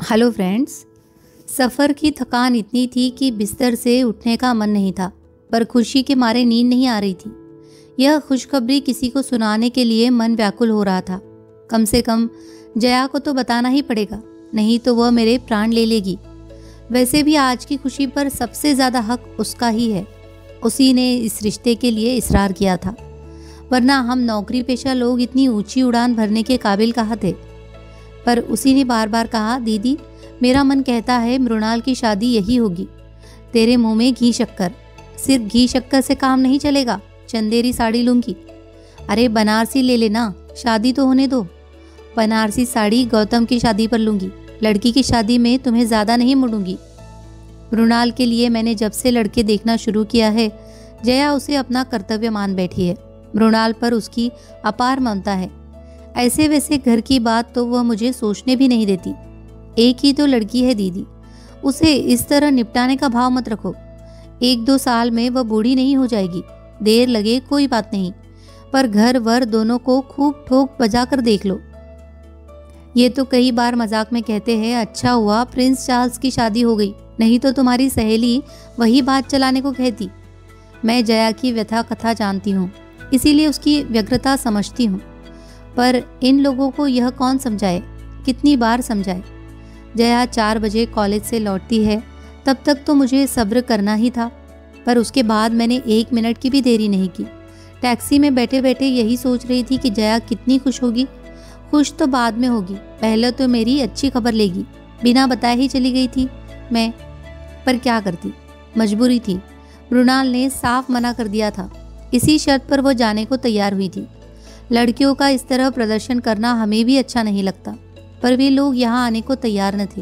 Hello friends, सफ़र की थकान इतनी थी कि बिस्तर से उठने का मन नहीं था, पर खुशी के मारे नींद नहीं आ रही थी। यह खुशखबरी किसी को सुनाने के लिए मन व्याकुल हो रहा था। कम से कम जया को तो बताना ही पड़ेगा, नहीं तो वह मेरे प्राण ले लेगी। वैसे भी आज की खुशी पर सबसे ज़्यादा हक उसका ही है। उसी ने इस रिश्ते के लिए इसरार किया था। वरना हम नौकरी पेशा लोग इतनी ऊँची उड़ान भरने के काबिल कहा थे? पर उसी ने बार बार कहा, दीदी, मेरा मन कहता है मृणाल की शादी यही होगी। तेरे मुँह में घी शक्कर। सिर्फ़ घी शक्कर से काम नहीं चलेगा, चंदेरी साड़ी लूँगी। अरे, बनारसी ले लेना, शादी तो होने दो। बनारसी साड़ी गौतम की शादी पर लूँगी। लड़की की शादी में तुम्हें ज़्यादा नहीं मुड़ूँगी। मृणाल के लिए मैंने जब से लड़के देखना शुरू किया है, जया उसे अपना कर्तव्य मान बैठी है। मृणाल पर उसकी अपार ममता है। ऐसे वैसे घर की बात तो वह मुझे सोचने भी नहीं देती। एक ही तो लड़की है दीदी। उसे इस तरह निपटाने का भाव मत रखो। एक दो साल में वह बूढ़ी नहीं हो जाएगी। देर लगे कोई बात नहीं। पर घर वर दोनों को खूब ठोक बजा कर देख लो। ये तो कई बार मज़ाक में कहते हैं अच्छा हुआ, प्रिंस चार्ल्स की शादी हो गई। नहीं तो तुम्हारी सहेली वही बात चलाने को कहती। मैं जया की व्यथा कथा जानती हूँ। इसीलिए उसकी व्यग्रता समझती हूँ। पर इन लोगों को यह कौन समझाए? कितनी बार समझाए? जया चार बजे कॉलेज से लौटती है, तब तक तो मुझे सब्र करना ही था, पर उसके बाद मैंने एक मिनट की भी देरी नहीं की। टैक्सी में बैठे बैठे यही सोच रही थी कि जया कितनी खुश होगी। खुश तो बाद में होगी, पहले तो मेरी अच्छी खबर लेगी। बिना बताए ही चली गई थी मैं, पर क्या करती? मजबूरी थी। मृणाल ने साफ़ मना कर दिया था। इसी शर्त पर वो जाने को तैयार हुई थी। लड़कियों का इस तरह प्रदर्शन करना हमें भी अच्छा नहीं लगता। पर वे लोग यहाँ आने को तैयार न थे।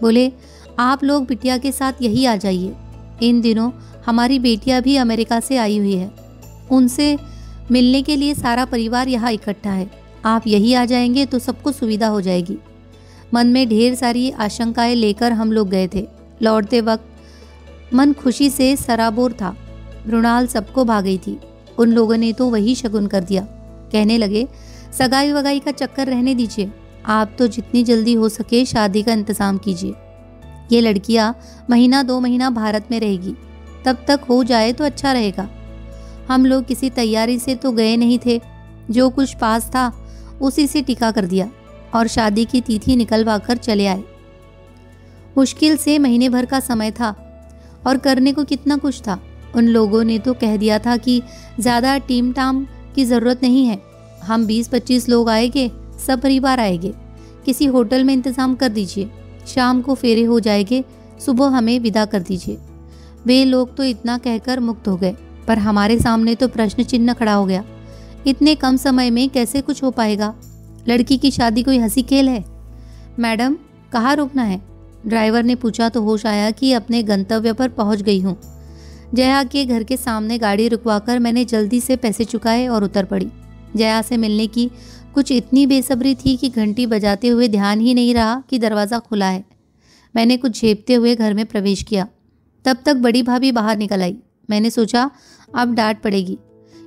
बोले, आप लोग बिटिया के साथ यही आ जाइए। इन दिनों हमारी बेटियाँ भी अमेरिका से आई हुई है। उनसे मिलने के लिए सारा परिवार यहाँ इकट्ठा है। आप यही आ जाएँगे तो सबको सुविधा हो जाएगी। मन में ढेर सारी आशंकाएँ लेकर हम लोग गए थे। लौटते वक्त मन खुशी से सराबोर था। मृणाल सबको भागई थी। उन लोगों ने तो वही शगुन कर दिया। कहने लगे, सगाई वगाई का चक्कर रहने दीजिए। आप तो जितनी जल्दी हो सके शादी का इंतज़ाम कीजिए। ये लड़कियाँ महीना दो महीना भारत में रहेगी। तब तक हो जाए तो अच्छा रहेगा। हम लोग किसी तैयारी से तो गए नहीं थे। जो कुछ पास था, उसी से टिका कर दिया और शादी की तिथि निकलवा कर चले आए। मुश्किल से महीने भर का समय था और करने को कितना कुछ था। उन लोगों ने तो कह दिया था कि ज़्यादा टीम टाम की ज़रूरत नहीं है। हम 20-25 लोग आएँगे, सब परिवार आएँगे। किसी होटल में इंतज़ाम कर दीजिए। शाम को फेरे हो जाएँगे, सुबह हमें विदा कर दीजिए। वे लोग तो इतना कहकर मुक्त हो गए, पर हमारे सामने तो प्रश्न चिन्ह खड़ा हो गया। इतने कम समय में कैसे कुछ हो पाएगा? लड़की की शादी कोई हँसी खेल है? मैडम, कहाँ रुकना है? ड्राइवर ने पूछा तो होश आया कि अपने गंतव्य पर पहुँच गई हूँ। जया के घर के सामने गाड़ी रुकवाकर मैंने जल्दी से पैसे चुकाए और उतर पड़ी। जया से मिलने की कुछ इतनी बेसब्री थी कि घंटी बजाते हुए ध्यान ही नहीं रहा कि दरवाज़ा खुला है। मैंने कुछ झेपते हुए घर में प्रवेश किया। तब तक बड़ी भाभी बाहर निकल आई। मैंने सोचा, अब डांट पड़ेगी।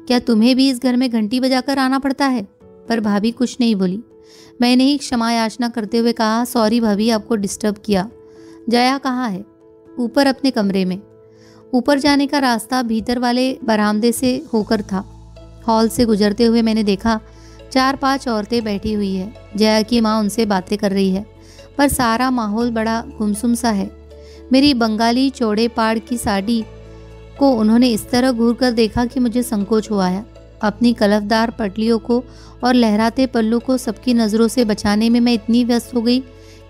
क्या तुम्हें भी इस घर में घंटी बजाकर आना पड़ता है? पर भाभी कुछ नहीं बोली। मैंने ही क्षमा याचना करते हुए कहा, सॉरी भाभी, आपको डिस्टर्ब किया। जया कहाँ है? ऊपर अपने कमरे में। ऊपर जाने का रास्ता भीतर वाले बरामदे से होकर था। हॉल से गुजरते हुए मैंने देखा, चार पाँच औरतें बैठी हुई है। जया की माँ उनसे बातें कर रही है, पर सारा माहौल बड़ा गुमसुम सा है। मेरी बंगाली चौड़े पाड़ की साड़ी को उन्होंने इस तरह घूर कर देखा कि मुझे संकोच हुआ है। अपनी कलफदार पटलियों को और लहराते पल्लू को सबकी नज़रों से बचाने में मैं इतनी व्यस्त हो गई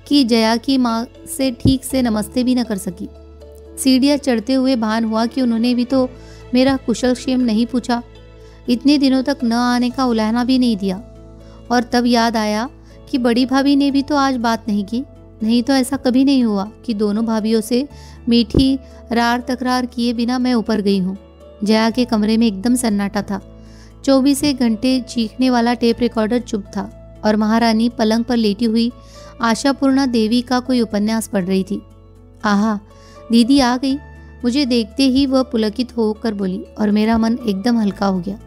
कि जया की माँ से ठीक से नमस्ते भी न कर सकी। सीढ़ियाँ चढ़ते हुए भान हुआ कि उन्होंने भी तो मेरा कुशल क्षेम नहीं पूछा। इतने दिनों तक न आने का उलाहना भी नहीं दिया। और तब याद आया कि बड़ी भाभी ने भी तो आज बात नहीं की। नहीं तो ऐसा कभी नहीं हुआ कि दोनों भाभीयों से मीठी रार तकरार किए बिना मैं ऊपर गई हूँ। जया के कमरे में एकदम सन्नाटा था। चौबीस घंटे चीखने वाला टेप रिकॉर्डर चुप था और महारानी पलंग पर लेटी हुई आशापूर्णा देवी का कोई उपन्यास पढ़ रही थी। आहा दीदी आ गई। मुझे देखते ही वह पुलकित होकर बोली, और मेरा मन एकदम हल्का हो गया।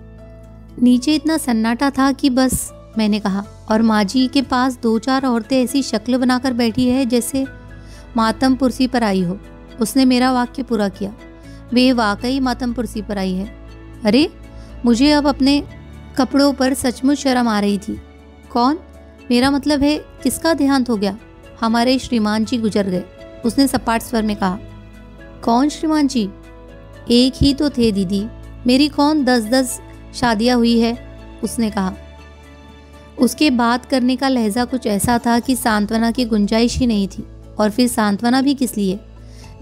नीचे इतना सन्नाटा था कि बस, मैंने कहा, और माँ जी के पास दो चार औरतें ऐसी शक्ल बनाकर बैठी है जैसे मातम पुरसी पर आई हो। उसने मेरा वाक्य पूरा किया। वे वाकई मातम पुरसी पर आई है। अरे, मुझे अब अपने कपड़ों पर सचमुच शर्म आ रही थी। कौन? मेरा मतलब है, किसका देहांत हो गया? हमारे श्रीमान जी गुजर गए। उसने सपाट स्वर में कहा कौन श्रीमान जी? एक ही तो थे दीदी। मेरी कौन दस दस शादियाँ हुई है? उसने कहा। उसके बात करने का लहजा कुछ ऐसा था कि सांत्वना की गुंजाइश ही नहीं थी। और फिर सांत्वना भी किस लिए?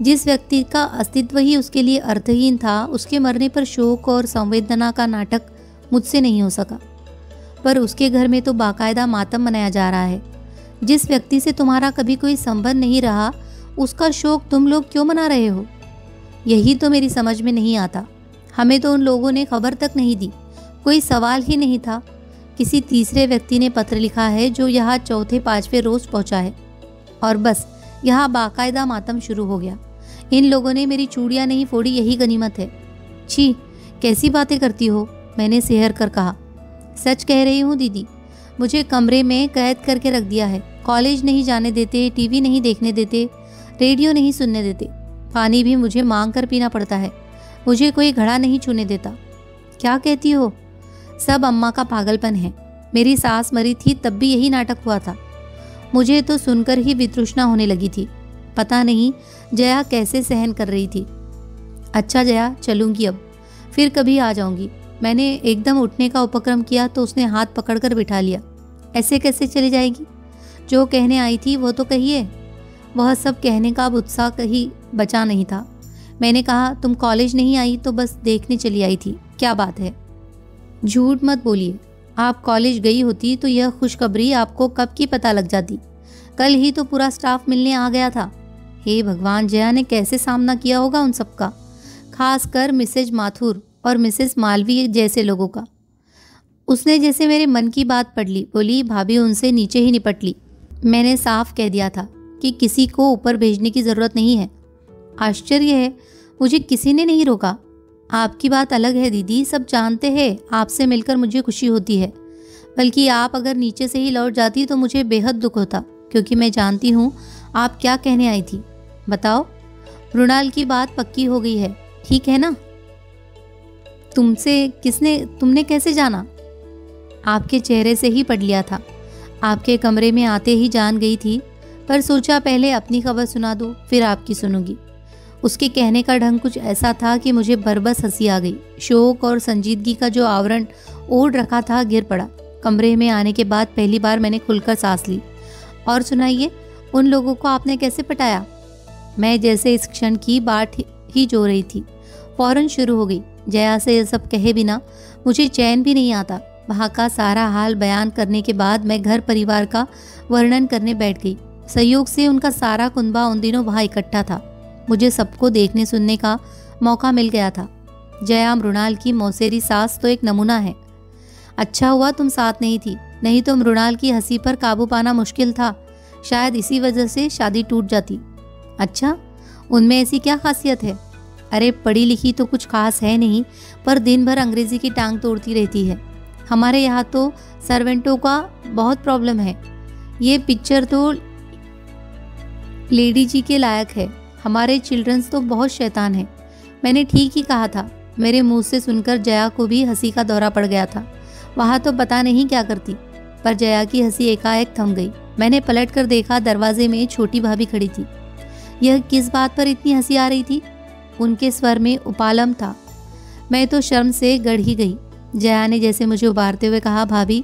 जिस व्यक्ति का अस्तित्व ही उसके लिए अर्थहीन था, उसके मरने पर शोक और संवेदना का नाटक मुझसे नहीं हो सका। पर उसके घर में तो बाकायदा मातम मनाया जा रहा है। जिस व्यक्ति से तुम्हारा कभी कोई संबंध नहीं रहा उसका शोक तुम लोग क्यों मना रहे हो? यही तो मेरी समझ में नहीं आता। हमें तो उन लोगों ने खबर तक नहीं दी। कोई सवाल ही नहीं था। किसी तीसरे व्यक्ति ने पत्र लिखा है जो यहाँ चौथे पाँचवें रोज पहुँचा है। और बस, यहाँ बाकायदा मातम शुरू हो गया। इन लोगों ने मेरी चूड़ियाँ नहीं फोड़ी, यही गनीमत है। छी, कैसी बातें करती हो? मैंने सेहर कर कहा। सच कह रही हूँ दीदी, मुझे कमरे में कैद करके रख दिया है। कॉलेज नहीं जाने देते, टीवी नहीं देखने देते रेडियो नहीं सुनने देते। पानी भी मुझे मांग कर पीना पड़ता है। मुझे कोई घड़ा नहीं छूने देता। क्या कहती हो? सब अम्मा का पागलपन है। मेरी सास मरी थी तब भी यही नाटक हुआ था। मुझे तो सुनकर ही वितृष्णा होने लगी थी। पता नहीं, जया कैसे सहन कर रही थी। अच्छा जया, चलूँगी अब। फिर कभी आ जाऊँगी। मैंने एकदम उठने का उपक्रम किया तो उसने हाथ पकड़कर बिठा लिया। ऐसे कैसे चली जाएगी? जो कहने आई थी वो तो कहिए। वह सब कहने का अब उत्साह कहीं बचा नहीं था। मैंने कहा, तुम कॉलेज नहीं आई तो बस देखने चली आई थी। क्या बात है? झूठ मत बोलिए। आप कॉलेज गई होती तो यह खुशखबरी आपको कब की पता लग जाती। कल ही तो पूरा स्टाफ मिलने आ गया था। हे भगवान, जया ने कैसे सामना किया होगा उन सबका खासकर मिसेज माथुर और मिसेस मालवी जैसे लोगों का। उसने जैसे मेरे मन की बात पढ़ ली, बोली, भाभी उनसे नीचे ही निपट ली। मैंने साफ़ कह दिया था। कि किसी को ऊपर भेजने की ज़रूरत नहीं है। आश्चर्य है, मुझे किसी ने नहीं रोका। आपकी बात अलग है दीदी, सब जानते हैं, आपसे मिलकर मुझे खुशी होती है। बल्कि आप अगर नीचे से ही लौट जाती तो मुझे बेहद दुख होता, क्योंकि मैं जानती हूँ आप क्या कहने आई थी। बताओ, मृणाल की बात पक्की हो गई है, ठीक है ना? तुमसे किसने, तुमने कैसे जाना? आपके चेहरे से ही पढ़ लिया था। आपके कमरे में आते ही जान गई थी पर सोचा पहले अपनी खबर सुना दो, फिर आपकी सुनूँगी। उसके कहने का ढंग कुछ ऐसा था कि मुझे बरबस हँसी आ गई। शोक और संजीदगी का जो आवरण ओढ़ रखा था, गिर पड़ा। कमरे में आने के बाद पहली बार मैंने खुलकर सांस ली। और सुनाइए, उन लोगों को आपने कैसे पटाया? मैं जैसे इस क्षण की बात ही जो रही थी। फ़ौरन शुरू हो गई। जया से यह सब कहे बिना मुझे चैन भी नहीं आता। वहाँ का सारा हाल बयान करने के बाद मैं घर परिवार का वर्णन करने बैठ गई। संयोग से उनका सारा कुनबा उन दिनों वहाँ इकट्ठा था। मुझे सबको देखने सुनने का मौका मिल गया था। जया मृणाल की मौसेरी सास तो एक नमूना है। अच्छा हुआ तुम साथ नहीं थी, नहीं तो मृणाल की हँसी पर काबू पाना मुश्किल था। शायद इसी वजह से शादी टूट जाती। अच्छा उनमें ऐसी क्या खासियत है? अरे, पढ़ी लिखी तो कुछ खास है नहीं, पर दिन भर अंग्रेज़ी की टांग तोड़ती रहती है। हमारे यहाँ तो सर्वेंटों का बहुत प्रॉब्लम है। ये पिक्चर तो लेडी जी के लायक है। हमारे चिल्ड्रंस तो बहुत शैतान है। मैंने ठीक ही कहा था। मेरे मुँह से सुनकर जया को भी हँसी का दौरा पड़ गया था। वहाँ तो पता नहीं क्या करती, पर जया की हँसी एकाएक थम गई। मैंने पलट कर देखा दरवाजे में छोटी भाभी खड़ी थी। यह किस बात पर इतनी हँसी आ रही थी? उनके स्वर में उपालम था। मैं तो शर्म से गढ़ ही गई। जया ने जैसे मुझे उबारते हुए कहा, भाभी,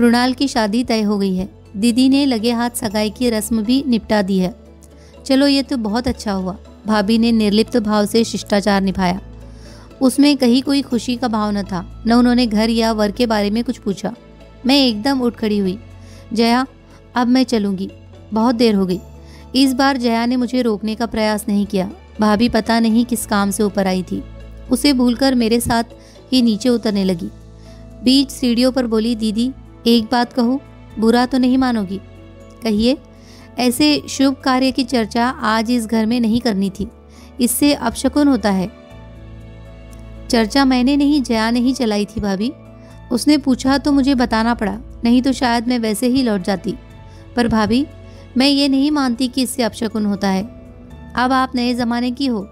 मृणाल की शादी तय हो गई है। दीदी ने लगे हाथ सगाई की रस्म भी निपटा दी है। चलो ये तो बहुत अच्छा हुआ। भाभी ने निर्लिप्त भाव से शिष्टाचार निभाया। उसमें कहीं कोई खुशी का भाव न था। न उन्होंने घर या वर के बारे में कुछ पूछा। मैं एकदम उठ खड़ी हुई। जया, अब मैं चलूँगी। बहुत देर हो गई। इस बार जया ने मुझे रोकने का प्रयास नहीं किया। भाभी पता नहीं किस काम से ऊपर आई थी। उसे भूलकर मेरे साथ ही नीचे उतरने लगी। बीच सीढ़ियों पर बोली, दीदी, एक बात कहूँ, बुरा तो नहीं मानोगी? कहिए। ऐसे शुभ कार्य की चर्चा आज इस घर में नहीं करनी थी। इससे अपशकुन होता है। चर्चा मैंने नहीं, जया ने ही चलाई थी भाभी। उसने पूछा तो मुझे बताना पड़ा, नहीं तो शायद मैं वैसे ही लौट जाती। पर भाभी, मैं ये नहीं मानती कि इससे अपशकुन होता है। अब आप नए ज़माने की हो।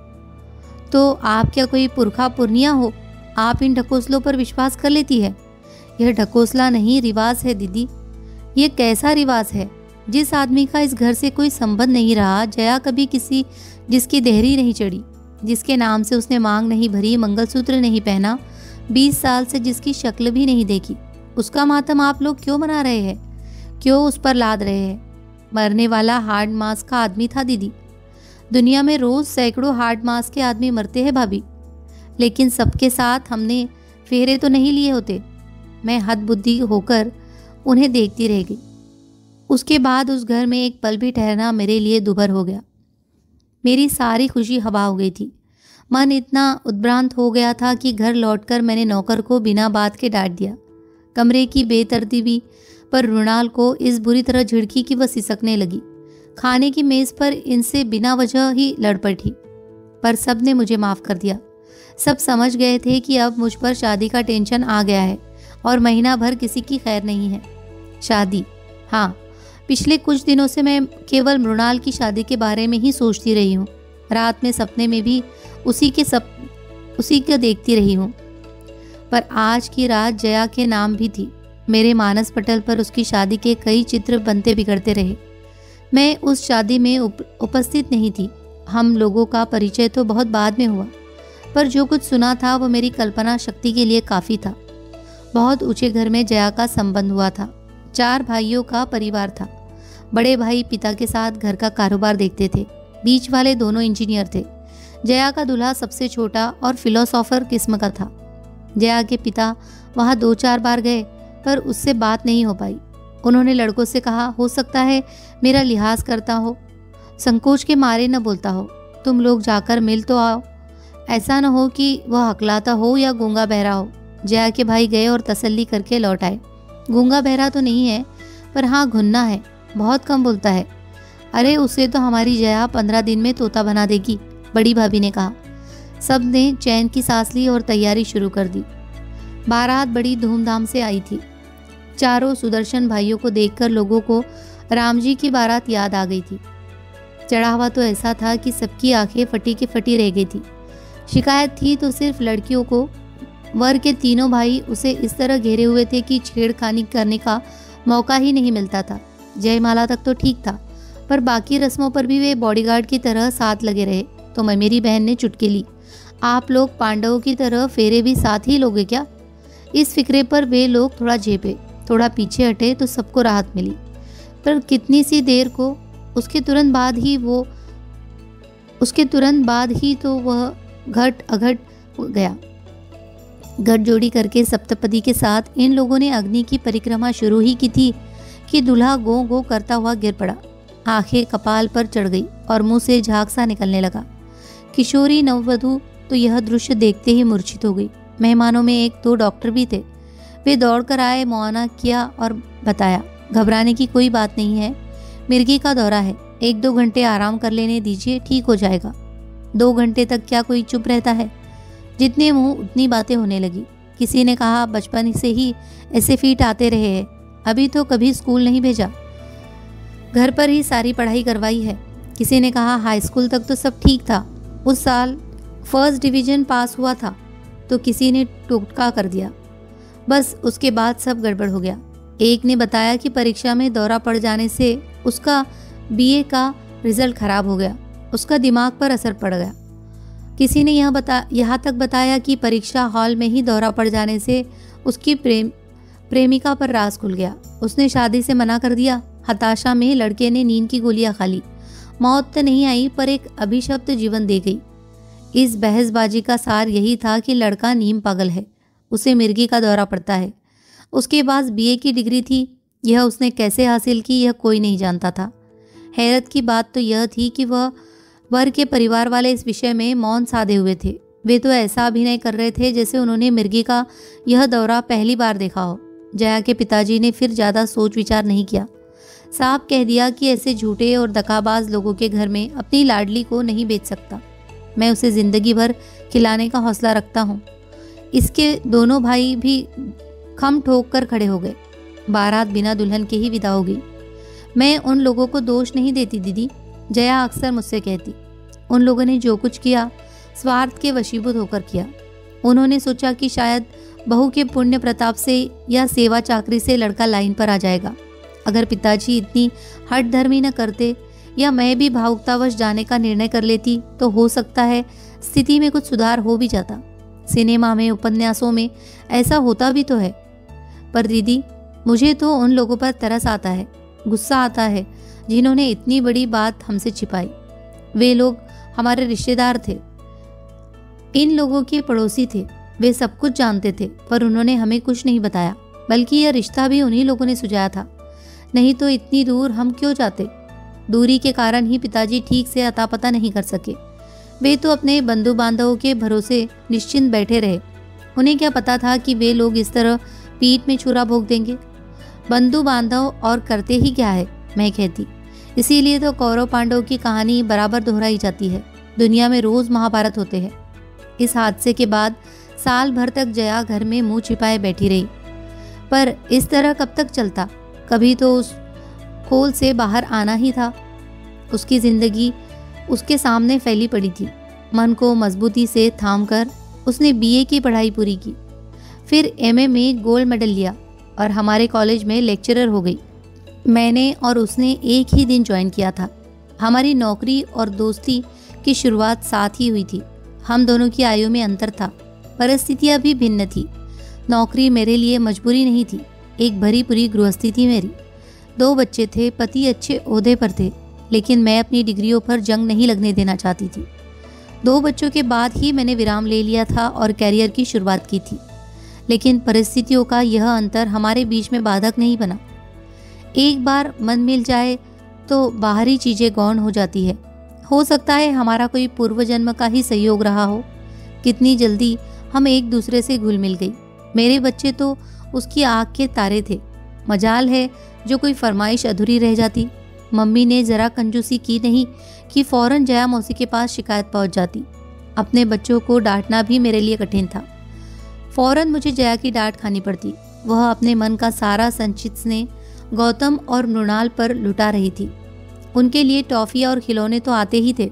तो आप क्या कोई पुरखा पुरनिया हो? आप इन ढकोसलों पर विश्वास कर लेती है? यह ढकोसला नहीं, रिवाज है दीदी। ये कैसा रिवाज है? जिस आदमी का इस घर से कोई संबंध नहीं रहा, जया कभी किसी जिसकी देहरी नहीं चढ़ी, जिसके नाम से उसने मांग नहीं भरी, मंगलसूत्र नहीं पहना, बीस साल से जिसकी शक्ल भी नहीं देखी। उसका मातम आप लोग क्यों मना रहे हैं? क्यों उस पर लाद रहे हैं? मरने वाला हार्ड मास का आदमी था दीदी। दुनिया में रोज सैकड़ों हार्ड मास के आदमी मरते हैं भाभी। लेकिन सबके साथ हमने फेरे तो नहीं लिए होते। मैं हद बुद्धि होकर उन्हें देखती रह गई। उसके बाद उस घर में एक पल भी ठहरना मेरे लिए दुभर हो गया। मेरी सारी खुशी हवा हो गई थी। मन इतना उद्भ्रांत हो गया था कि घर लौटकर मैंने नौकर को बिना बात के डांट दिया। कमरे की बेतरतीबी पर रुणाल को इस बुरी तरह झिड़की कि वह सिसकने लगी। खाने की मेज़ पर इनसे बिना वजह ही लड़ पड़ी पर सबने मुझे माफ़ कर दिया। सब समझ गए थे कि अब मुझ पर शादी का टेंशन आ गया है और महीना भर किसी की खैर नहीं है। शादी हाँ पिछले कुछ दिनों से मैं केवल मृणाल की शादी के बारे में ही सोचती रही हूँ। रात में सपने में भी उसी के सप उसी को देखती रही हूँ। पर आज की रात जया के नाम भी थी। मेरे मानस पटल पर उसकी शादी के कई चित्र बनते बिगड़ते रहे। मैं उस शादी में उप, उपस्थित नहीं थी। हम लोगों का परिचय तो बहुत बाद में हुआ। पर जो कुछ सुना था वो मेरी कल्पना शक्ति के लिए काफ़ी था। बहुत ऊँचे घर में जया का संबंध हुआ था। चार भाइयों का परिवार था। बड़े भाई पिता के साथ घर का कारोबार देखते थे। बीच वाले दोनों इंजीनियर थे। जया का दूल्हा सबसे छोटा और फिलोसॉफर किस्म का था। जया के पिता वहाँ दो चार बार गए, पर उससे बात नहीं हो पाई। उन्होंने लड़कों से कहा, हो सकता है मेरा लिहाज करता हो। संकोच के मारे न बोलता हो। तुम लोग जाकर मिल तो आओ। ऐसा न हो कि वह हकलाता हो या गूँगा बहरा हो। जया के भाई गए और तसल्ली करके लौट आए। गूँगा बहरा तो नहीं है, पर हाँ घुन्ना है। बहुत कम बोलता है। अरे, उसे तो हमारी जया पंद्रह दिन में तोता बना देगी, बड़ी भाभी ने कहा। सबने चैन की सांस ली और तैयारी शुरू कर दी। बारात बड़ी धूमधाम से आई थी। चारों सुदर्शन भाइयों को देखकर लोगों को राम जी की बारात याद आ गई थी। चढ़ावा तो ऐसा था कि सबकी आँखें फटी की फटी रह गई थी। शिकायत थी तो सिर्फ़ लड़कियों को। वर के तीनों भाई उसे इस तरह घेरे हुए थे कि छेड़खानी करने का मौका ही नहीं मिलता था। जयमाला तक तो ठीक था, पर बाकी रस्मों पर भी वे बॉडीगार्ड की तरह साथ लगे रहे तो मैं मेरी बहन ने चुटकी ली। आप लोग पांडवों की तरह फेरे भी साथ ही लोगे क्या? इस फिक्रे पर वे लोग थोड़ा झेपे, थोड़ा पीछे हटे तो सबको राहत मिली। पर कितनी सी देर को, उसके तुरंत बाद ही वो, उसके तुरंत बाद ही तो वह घट अघट गया। गठ जोड़ी करके सप्तपदी के साथ इन लोगों ने अग्नि की परिक्रमा शुरू ही की थी। कि दूल्हा गो गो करता हुआ गिर पड़ा। आँखें कपाल पर चढ़ गई और मुँह से झाग सा निकलने लगा। किशोरी नववधु तो यह दृश्य देखते ही मूर्छित हो गई। मेहमानों में एक दो डॉक्टर भी थे। वे दौड़कर आए, मुआना किया और बताया, घबराने की कोई बात नहीं है, मिर्गी का दौरा है। एक दो घंटे आराम कर लेने दीजिए, ठीक हो जाएगा। दो घंटे तक क्या कोई चुप रहता है? जितने मुँह, उतनी बातें होने लगी। किसी ने कहा, बचपन से ही ऐसे फीट आते रहे हैं। अभी तो कभी स्कूल नहीं भेजा। घर पर ही सारी पढ़ाई करवाई है। किसी ने कहा, हाई स्कूल तक तो सब ठीक था। उस साल फ़र्स्ट डिवीज़न पास हुआ था तो किसी ने टोटका कर दिया। बस उसके बाद सब गड़बड़ हो गया। एक ने बताया कि परीक्षा में दौरा पड़ जाने से उसका बीए का रिज़ल्ट खराब हो गया। उसका दिमाग पर असर पड़ गया। किसी ने यह बता, यहाँ तक बताया कि परीक्षा हॉल में ही दौरा पड़ जाने से उसकी प्रेम प्रेमिका पर राज खुल गया। उसने शादी से मना कर दिया। हताशा में लड़के ने नींद की गोलियाँ खा ली। मौत तो नहीं आई, पर एक अभिशप्त जीवन दे गई। इस बहसबाजी का सार यही था कि लड़का नीम पागल है। उसे मिर्गी का दौरा पड़ता है। उसके पास बीए की डिग्री थी। यह उसने कैसे हासिल की, यह कोई नहीं जानता था। हैरत की बात तो यह थी कि वह वर के परिवार वाले इस विषय में मौन साधे हुए थे। वे तो ऐसा अभिनय कर रहे थे जैसे उन्होंने मिर्गी का यह दौरा पहली बार देखा हो। जया के पिताजी ने फिर ज़्यादा सोच विचार नहीं किया। साहब कह दिया कि ऐसे झूठे और दकाबाज लोगों के घर में अपनी लाडली को नहीं बेच सकता। मैं उसे ज़िंदगी भर खिलाने का हौसला रखता हूँ। इसके दोनों भाई भी खम ठोक कर खड़े हो गए। बारात बिना दुल्हन के ही विदा हो गई। मैं उन लोगों को दोष नहीं देती, दीदी। जया अक्सर मुझसे कहती, उन लोगों ने जो कुछ किया, स्वार्थ के वशीभूत होकर किया। उन्होंने सोचा कि शायद बहू के पुण्य प्रताप से या सेवा चाकरी से लड़का लाइन पर आ जाएगा। अगर पिताजी इतनी हट धर्मी न करते या मैं भी भावुकतावश जाने का निर्णय कर लेती तो हो सकता है स्थिति में कुछ सुधार हो भी जाता। सिनेमा में, उपन्यासों में ऐसा होता भी तो है। पर दीदी, मुझे तो उन लोगों पर तरस आता है, गुस्सा आता है, जिन्होंने इतनी बड़ी बात हमसे छिपाई। वे लोग हमारे रिश्तेदार थे। इन लोगों के पड़ोसी थे। वे सब कुछ जानते थे, पर उन्होंने हमें कुछ नहीं बताया, बल्कि यह रिश्ता भी उन्हीं लोगों ने सुझाया था। नहीं तो इतनी दूर हम क्यों जाते? दूरी के कारण ही पिताजी ठीक से अता पता नहीं कर सके। वे तो अपने बंधु बांधवों के भरोसे निश्चिंत बैठे रहे। उन्हें क्या पता था कि वे लोग इस तरह पीठ में छुरा भोग देंगे? बंधु बांधव और करते ही क्या है? मैं कहती, इसीलिए तो कौरव पांडव की कहानी बराबर दोहराई जाती है। दुनिया में रोज महाभारत होते हैं। इस हादसे के बाद साल भर तक जया घर में मुँह छिपाए बैठी रही। पर इस तरह कब तक चलता? कभी तो उस खोल से बाहर आना ही था। उसकी ज़िंदगी उसके सामने फैली पड़ी थी। मन को मजबूती से थाम कर उसने बीए की पढ़ाई पूरी की। फिर एमए में गोल्ड मेडल लिया और हमारे कॉलेज में लेक्चरर हो गई। मैंने और उसने एक ही दिन ज्वाइन किया था। हमारी नौकरी और दोस्ती की शुरुआत साथ ही हुई थी। हम दोनों की आयु में अंतर था। परिस्थितियाँ भी भिन्न थी। नौकरी मेरे लिए मजबूरी नहीं थी। एक भरी पूरी गृहस्थी थी मेरी। दो बच्चे थे, पति अच्छे ओहदे पर थे, लेकिन मैं अपनी डिग्रियों पर जंग नहीं लगने देना चाहती थी। दो बच्चों के बाद ही मैंने विराम ले लिया था और कैरियर की शुरुआत की थी। लेकिन परिस्थितियों का यह अंतर हमारे बीच में बाधक नहीं बना। एक बार मन मिल जाए तो बाहरी चीज़ें गौण हो जाती है। हो सकता है हमारा कोई पूर्व जन्म का ही सहयोग रहा हो। कितनी जल्दी हम एक दूसरे से घुल मिल गई। मेरे बच्चे तो उसकी आँख के तारे थे। मजाल है, जो कोई फरमाइश अधूरी रह जाती। मम्मी ने ज़रा कंजूसी की नहीं कि फ़ौरन जया मौसी के पास शिकायत पहुँच जाती। अपने बच्चों को डांटना भी मेरे लिए कठिन था। फ़ौरन मुझे जया की डांट खानी पड़ती। वह अपने मन का सारा संचित स्नेह गौतम और मृणाल पर लुटा रही थी। उनके लिए टॉफ़ियाँ और खिलौने तो आते ही थे।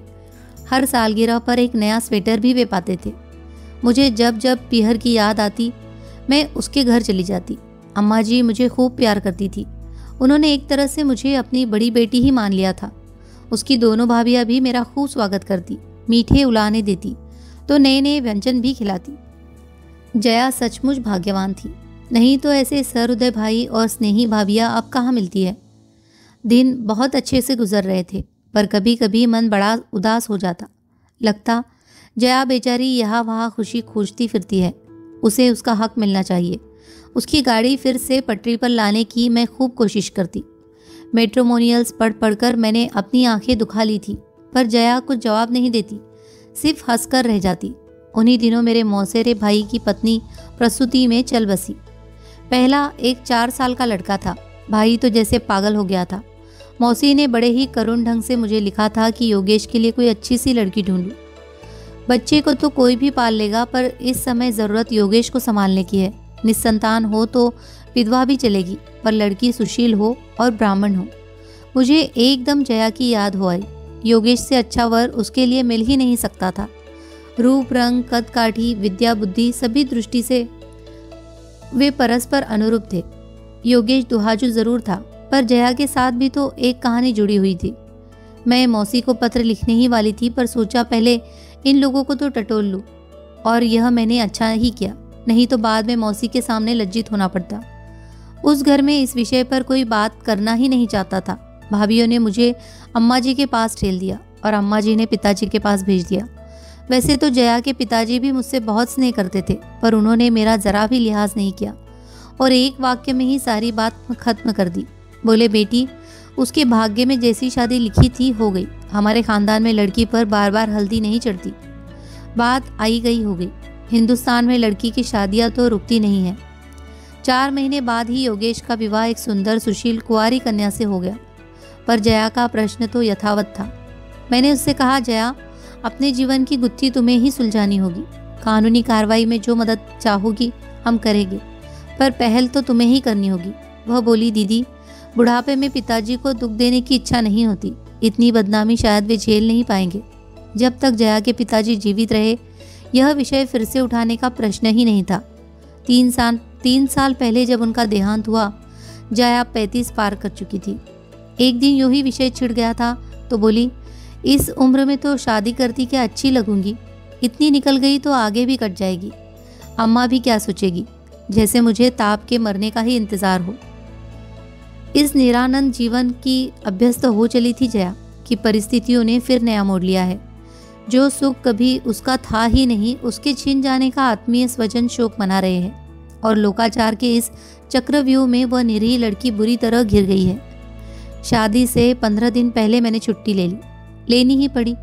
हर सालगिरह पर एक नया स्वेटर भी वे पाते थे। मुझे जब जब पीहर की याद आती, मैं उसके घर चली जाती। अम्मा जी मुझे खूब प्यार करती थी। उन्होंने एक तरह से मुझे अपनी बड़ी बेटी ही मान लिया था। उसकी दोनों भाभियाँ भी मेरा खूब स्वागत करती, मीठे उलाने देती तो नए नए व्यंजन भी खिलाती। जया सचमुच भाग्यवान थी। नहीं तो ऐसे सहृदय भाई और स्नेही भाभियाँ अब कहाँ मिलती है? दिन बहुत अच्छे से गुजर रहे थे, पर कभी कभी मन बड़ा उदास हो जाता। लगता जया बेचारी यहाँ वहाँ खुशी खोजती फिरती है। उसे उसका हक मिलना चाहिए। उसकी गाड़ी फिर से पटरी पर लाने की मैं खूब कोशिश करती। मेट्रोमोनियल्स पढ़ पढ़कर मैंने अपनी आँखें दुखा ली थी, पर जया कुछ जवाब नहीं देती। सिर्फ़ हंसकर रह जाती। उन्हीं दिनों मेरे मौसेरे भाई की पत्नी प्रसूति में चल बसी। पहला एक चार साल का लड़का था। भाई तो जैसे पागल हो गया था। मौसी ने बड़े ही करुण ढंग से मुझे लिखा था कि योगेश के लिए कोई अच्छी सी लड़की ढूंढूं। बच्चे को तो कोई भी पाल लेगा, पर इस समय ज़रूरत योगेश को संभालने की है। निस्संतान हो तो विधवा भी चलेगी, पर लड़की सुशील हो और ब्राह्मण हो। मुझे एकदम जया की याद हो आई। योगेश से अच्छा वर उसके लिए मिल ही नहीं सकता था। रूप, रंग, कद, काठी, विद्या, बुद्धि सभी दृष्टि से वे परस्पर अनुरूप थे। योगेश दुहाजु ज़रूर था, पर जया के साथ भी तो एक कहानी जुड़ी हुई थी। मैं मौसी को पत्र लिखने ही वाली थी, पर सोचा पहले इन लोगों को तो टटोल लूँ। और यह मैंने अच्छा ही किया, नहीं तो बाद में मौसी के सामने लज्जित होना पड़ता। उस घर में इस विषय पर कोई बात करना ही नहीं चाहता था। भाभीियों ने मुझे अम्मा जी के पास ठेल दिया और अम्मा जी ने पिताजी के पास भेज दिया। वैसे तो जया के पिताजी भी मुझसे बहुत स्नेह करते थे, पर उन्होंने मेरा ज़रा भी लिहाज नहीं किया और एक वाक्य में ही सारी बात खत्म कर दी। बोले, बेटी, उसके भाग्य में जैसी शादी लिखी थी, हो गई। हमारे खानदान में लड़की पर बार बार हल्दी नहीं चढ़ती। बात आई गई हो गई। हिंदुस्तान में लड़की की शादियाँ तो रुकती नहीं है। चार महीने बाद ही योगेश का विवाह एक सुंदर सुशील कुआरी कन्या से हो गया। पर जया का प्रश्न तो यथावत था। मैंने उससे कहा, जया, अपने जीवन की गुत्थी तुम्हें ही सुलझानी होगी। कानूनी कार्रवाई में जो मदद चाहोगी, हम करेंगे। पर पहल तो तुम्हें ही करनी होगी। वह बोली, दीदी, बुढ़ापे में पिताजी को दुख देने की इच्छा नहीं होती। इतनी बदनामी शायद वे झेल नहीं पाएँगे। जब तक जया के पिताजी जीवित रहे, यह विषय फिर से उठाने का प्रश्न ही नहीं था। तीन साल तीन साल पहले जब उनका देहांत हुआ, जया पैंतीस पार कर चुकी थी। एक दिन यू ही विषय छिड़ गया था तो बोली, इस उम्र में तो शादी करती क्या अच्छी लगूँगी? इतनी निकल गई तो आगे भी कट जाएगी। अम्मा भी क्या सोचेगी? जैसे मुझे ताप के मरने का ही इंतज़ार हो। इस निरानंद जीवन की अभ्यस्त हो चली थी जया कि परिस्थितियों ने फिर नया मोड़ लिया है। जो सुख कभी उसका था ही नहीं, उसके छिन जाने का आत्मीय स्वजन शोक मना रहे हैं और लोकाचार के इस चक्रव्यूह में वह निरीह लड़की बुरी तरह घिर गई है। शादी से पंद्रह दिन पहले मैंने छुट्टी ले ली, लेनी ही पड़ी।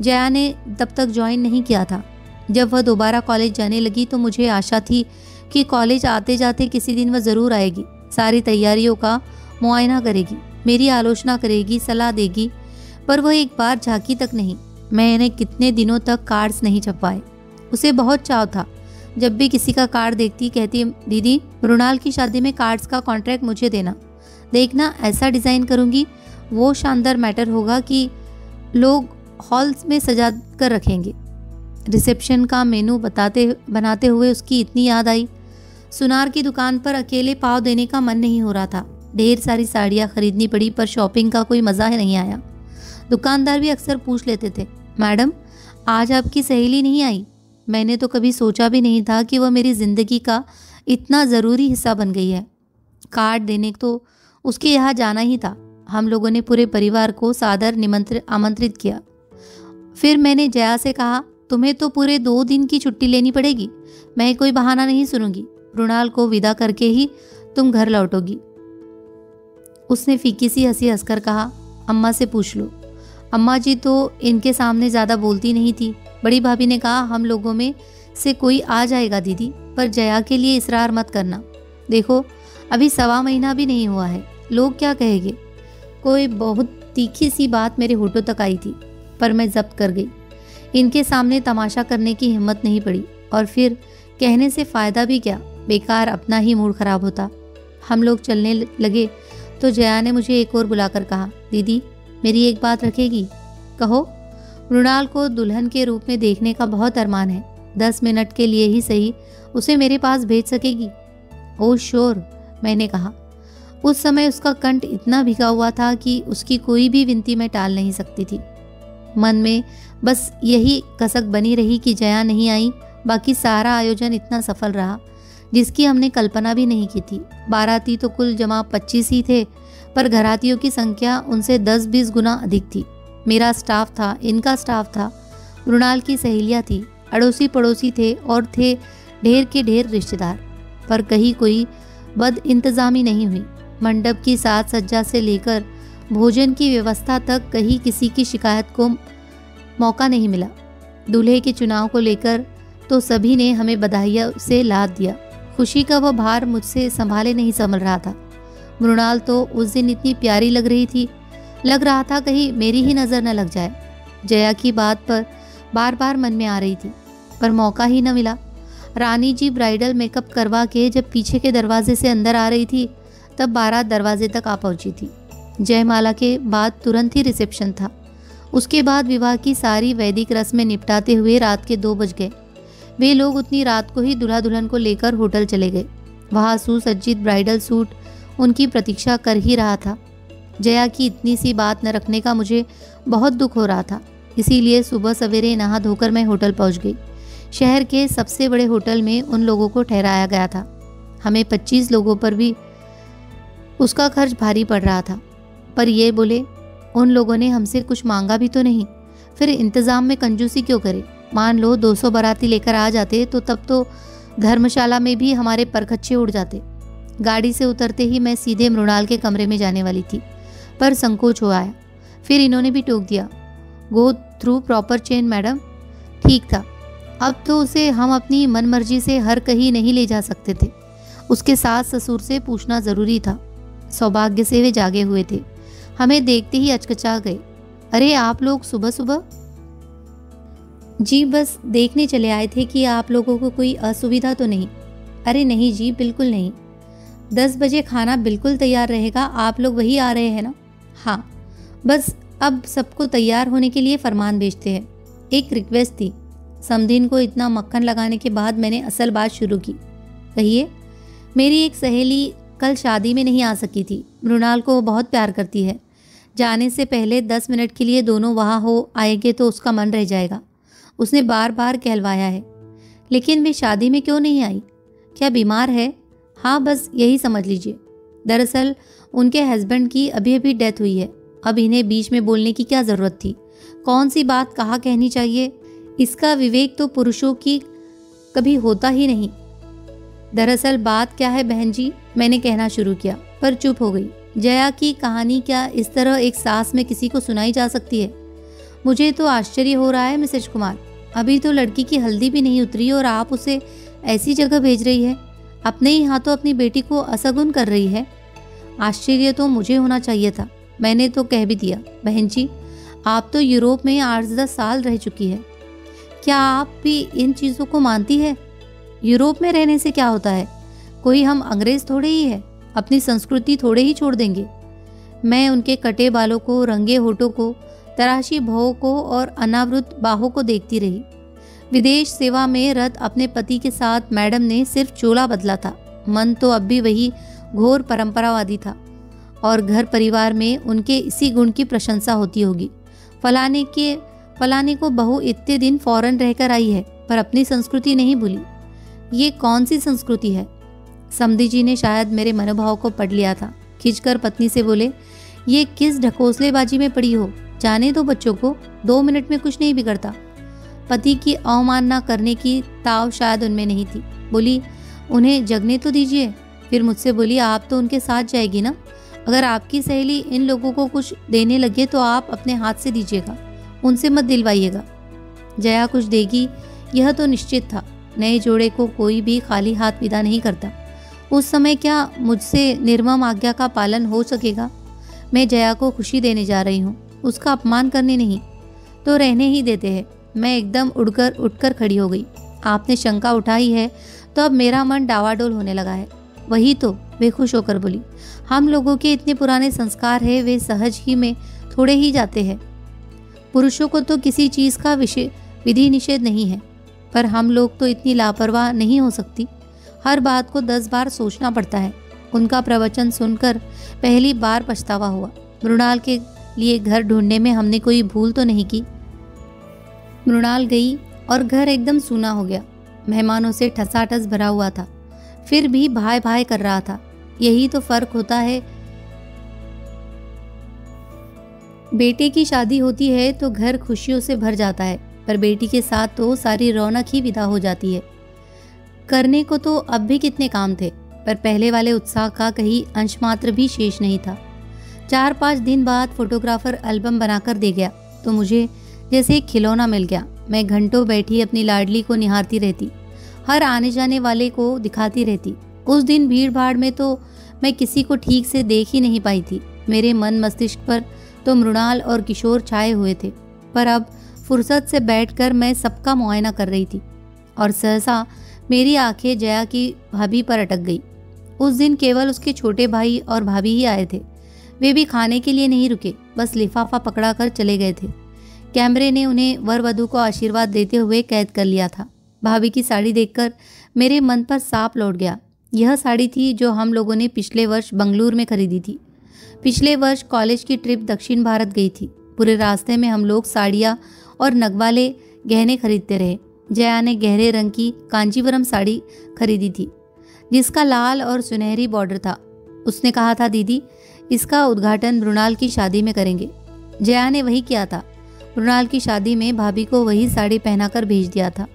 जया ने तब तक ज्वाइन नहीं किया था। जब वह दोबारा कॉलेज जाने लगी तो मुझे आशा थी कि कॉलेज आते जाते किसी दिन वह ज़रूर आएगी। सारी तैयारियों का मुआयना करेगी, मेरी आलोचना करेगी, सलाह देगी, पर वह एक बार झांकी तक नहीं। मैंने कितने दिनों तक कार्ड्स नहीं छपवाए। उसे बहुत चाव था। जब भी किसी का कार्ड देखती, कहती, दीदी, मृणाल की शादी में कार्ड्स का कॉन्ट्रैक्ट मुझे देना। देखना, ऐसा डिज़ाइन करूँगी, वो शानदार मैटर होगा कि लोग हॉल्स में सजा कर रखेंगे। रिसेप्शन का मेनू बताते, बनाते हुए उसकी इतनी याद आई। सुनार की दुकान पर अकेले पाव देने का मन नहीं हो रहा था। ढेर सारी साड़ियाँ खरीदनी पड़ी, पर शॉपिंग का कोई मज़ा ही नहीं आया। दुकानदार भी अक्सर पूछ लेते थे, मैडम, आज आपकी सहेली नहीं आई? मैंने तो कभी सोचा भी नहीं था कि वह मेरी ज़िंदगी का इतना ज़रूरी हिस्सा बन गई है। कार्ड देने तो उसके यहाँ जाना ही था। हम लोगों ने पूरे परिवार को सादर निमंत्रित आमंत्रित किया। फिर मैंने जया से कहा, तुम्हें तो पूरे दो दिन की छुट्टी लेनी पड़ेगी। मैं कोई बहाना नहीं सुनूँगी। मृणाल को विदा करके ही तुम घर लौटोगी। उसने फीकी सी हँसी हंसकर कहा, अम्मा से पूछ लो। अम्मा जी तो इनके सामने ज़्यादा बोलती नहीं थी। बड़ी भाभी ने कहा, हम लोगों में से कोई आ जाएगा दीदी, पर जया के लिए इसरार मत करना। देखो, अभी सवा महीना भी नहीं हुआ है, लोग क्या कहेंगे? कोई बहुत तीखी सी बात मेरे होठों तक आई थी, पर मैं जब्त कर गई। इनके सामने तमाशा करने की हिम्मत नहीं पड़ी, और फिर कहने से फ़ायदा भी क्या? बेकार अपना ही मूड खराब होता। हम लोग चलने लगे तो जया ने मुझे एक और बुलाकर कहा, दीदी, मेरी एक बात रखेगी। कहो, मृणाल को दुल्हन के रूप में देखने का बहुत अरमान है। दस मिनट के लिए ही सही, उसे मेरे पास भेज सकेगी? ओ, श्योर, मैंने कहा। उस समय उसका कंठ इतना भिगा हुआ था कि उसकी कोई भी विनती मैं टाल नहीं सकती थी। मन में बस यही कसक बनी रही कि जया नहीं आई, बाकी सारा आयोजन इतना सफल रहा। जिसकी हमने कल्पना भी नहीं की थी। बाराती तो कुल जमा पच्चीस ही थे, पर घरातियों की संख्या उनसे दस बीस गुना अधिक थी। मेरा स्टाफ था, इनका स्टाफ था। मृणाल की सहेलियाँ थी अड़ोसी पड़ोसी थे और थे ढेर के ढेर रिश्तेदार। पर कहीं कोई बद इंतज़ामी नहीं हुई। मंडप की साज सज्जा से लेकर भोजन की व्यवस्था तक कहीं किसी की शिकायत को मौका नहीं मिला। दूल्हे के चुनाव को लेकर तो सभी ने हमें बधाइयाँ से लाद दिया। खुशी का वह भार मुझसे संभाले नहीं, संभल रहा था। मृणाल तो उस दिन इतनी प्यारी लग रही थी। लग रहा था कहीं मेरी ही नज़र न लग जाए। जया की बात पर बार बार मन में आ रही थी, पर मौका ही न मिला। रानी जी ब्राइडल मेकअप करवा के जब पीछे के दरवाजे से अंदर आ रही थी, तब बारात दरवाजे तक आ पहुँची थी। जयमाला के बाद तुरंत ही रिसेप्शन था। उसके बाद विवाह की सारी वैदिक रस्में निपटाते हुए रात के दो बज गए। वे लोग उतनी रात को ही दुल्हा दुल्हन को लेकर होटल चले गए। वहाँ सुसज्जित ब्राइडल सूट उनकी प्रतीक्षा कर ही रहा था। जया की इतनी सी बात न रखने का मुझे बहुत दुख हो रहा था। इसीलिए सुबह सवेरे नहा धोकर मैं होटल पहुँच गई। शहर के सबसे बड़े होटल में उन लोगों को ठहराया गया था। हमें 25 लोगों पर भी उसका खर्च भारी पड़ रहा था। पर ये बोले, उन लोगों ने हमसे कुछ मांगा भी तो नहीं। फिर इंतज़ाम में कंजूसी क्यों करे? मान लो 200 बाराती लेकर आ जाते तो तब तो धर्मशाला में भी हमारे परखच्चे उड़ जाते। गाड़ी से उतरते ही मैं सीधे मृणाल के कमरे में जाने वाली थी, पर संकोच हो आया। फिर इन्होंने भी टोक दिया go through proper chain madam ठीक था। अब तो उसे हम अपनी मनमर्जी से हर कहीं नहीं ले जा सकते थे। उसके सास ससुर से पूछना ज़रूरी था। सौभाग्य से वे जागे हुए थे। हमें देखते ही अचकचा गए। अरे, आप लोग सुबह सुबह जी, बस देखने चले आए थे कि आप लोगों को कोई असुविधा तो नहीं। अरे नहीं जी, बिल्कुल नहीं। दस बजे खाना बिल्कुल तैयार रहेगा, आप लोग वही आ रहे हैं ना? हाँ। बस अब सबको तैयार होने के लिए फरमान भेजते हैं। एक रिक्वेस्ट थी। समदीन को इतना मक्खन लगाने के बाद मैंने असल बात शुरू की। कहिए, मेरी एक सहेली कल शादी में नहीं आ सकी थी। मृणाल को वो बहुत प्यार करती है। जाने से पहले दस मिनट के लिए दोनों वहाँ हो आएँगे तो उसका मन रह जाएगा। उसने बार बार कहलवाया है। लेकिन वे शादी में क्यों नहीं आई? क्या बीमार है? हाँ बस यही समझ लीजिए। दरअसल, उनके हस्बैंड की अभी अभी डेथ हुई है। अब इन्हें बीच में बोलने की क्या ज़रूरत थी? कौन सी बात कहाँ कहनी चाहिए? इसका विवेक तो पुरुषों की कभी होता ही नहीं। दरअसल, बात क्या है बहन जी? मैंने कहना शुरू किया, पर चुप हो गई। जया की कहानी क्या इस तरह एक सास में किसी को सुनाई जा सकती है? मुझे तो आश्चर्य हो रहा है, मिसेज कुमार। अभी तो लड़की की हल्दी भी नहीं उतरी और आप उसे ऐसी जगह भेज रही है। अपने ही हाथों अपनी बेटी को असगुन कर रही है। आश्चर्य तो मुझे होना चाहिए था। मैंने तो कह भी दिया, बहन जी, आप तो यूरोप में आठ दस साल रह चुकी है। क्या आप भी इन चीज़ों को मानती है? यूरोप में रहने से क्या होता है? कोई हम अंग्रेज़ थोड़े ही है, अपनी संस्कृति थोड़े ही छोड़ देंगे। मैं उनके कटे बालों को, रंगे होठों को तराशी भवों को और अनावृत बाहों को देखती रही। विदेश सेवा में रत अपने पति के साथ मैडम ने सिर्फ़ चोला बदला था। मन तो अब भी वही घोर परंपरावादी था और घर परिवार में उनके इसी गुण की प्रशंसा होती होगी। फलाने के, फलाने को बहू इतने दिन फ़ौरन रहकर आई है, पर अपनी संस्कृति नहीं भूली। ये कौन सी संस्कृति है? समधी जी ने शायद मेरे मनोभाव को पढ़ लिया था। खिंचकर पत्नी से बोले, ये किस ढकोसलेबाजी में पड़ी हो? जाने दो बच्चों को, दो मिनट में कुछ नहीं बिगड़ता। पति की अवमानना करने की ताव शायद उनमें नहीं थी। बोली, उन्हें जगने तो दीजिए। फिर मुझसे बोली, आप तो उनके साथ जाएगी ना? अगर आपकी सहेली इन लोगों को कुछ देने लगे तो आप अपने हाथ से दीजिएगा। उनसे मत दिलवाइएगा। जया कुछ देगी, यह तो निश्चित था। नए जोड़े को कोई भी खाली हाथ विदा नहीं करता। उस समय क्या मुझसे निर्मम आज्ञा का पालन हो सकेगा? मैं जया को खुशी देने जा रही हूँ। उसका अपमान करने नहीं। तो रहने ही देते हैं। मैं एकदम उड़कर, उठकर खड़ी हो गई। आपने शंका उठाई है तो अब मेरा मन डावाडोल होने लगा है। वही तो वे खुश होकर बोली, हम लोगों के इतने पुराने संस्कार है, वे सहज ही में थोड़े ही जाते हैं। पुरुषों को तो किसी चीज़ का विषय विधि निषेध नहीं है। पर हम लोग तो इतनी लापरवाह नहीं हो सकती। हर बात को दस बार सोचना पड़ता है। उनका प्रवचन सुनकर पहली बार पछतावा हुआ। मृणाल के लिए घर ढूँढने में हमने कोई भूल तो नहीं की। मृणाल गई और घर एकदम सूना हो गया। मेहमानों से ठसाठस भरा हुआ था। फिर भी भाई भाई कर रहा था। यही तो फ़र्क होता है। बेटे की शादी होती है तो घर खुशियों से भर जाता है, पर बेटी के साथ तो सारी रौनक ही विदा हो जाती है। करने को तो अब भी कितने काम थे, पर पहले वाले उत्साह का कहीं अंश मात्र भी शेष नहीं था। चार पाँच दिन बाद फोटोग्राफर एल्बम बनाकर दे गया तो मुझे जैसे एक खिलौना मिल गया। मैं घंटों बैठी अपनी लाडली को निहारती रहती, हर आने जाने वाले को दिखाती रहती। उस दिन भीड़ भाड़ में तो मैं किसी को ठीक से देख ही नहीं पाई थी। मेरे मन मस्तिष्क पर तो मृणाल और किशोर छाए हुए थे, पर अब फुर्सत से बैठकर मैं सबका मुआयना कर रही थी। और सहसा मेरी आँखें जया की भाभी पर अटक गई। उस दिन केवल उसके छोटे भाई और भाभी ही आए थे। वे भी खाने के लिए नहीं रुके, बस लिफाफा पकड़ा कर चले गए थे। कैमरे ने उन्हें वर वधु को आशीर्वाद देते हुए कैद कर लिया था। भाभी की साड़ी देखकर मेरे मन पर सांप लौट गया। यह साड़ी थी जो हम लोगों ने पिछले वर्ष बंगलुरु में खरीदी थी। पिछले वर्ष कॉलेज की ट्रिप दक्षिण भारत गई थी। पूरे रास्ते में हम लोग साड़ियाँ और नगवाले गहने खरीदते रहे। जया ने गहरे रंग की कांजीवरम साड़ी खरीदी थी, जिसका लाल और सुनहरी बॉर्डर था। उसने कहा था, दीदी इसका उद्घाटन मृणाल की शादी में करेंगे। जया ने वही किया था। मृणाल की शादी में भाभी को वही साड़ी पहनाकर भेज दिया था।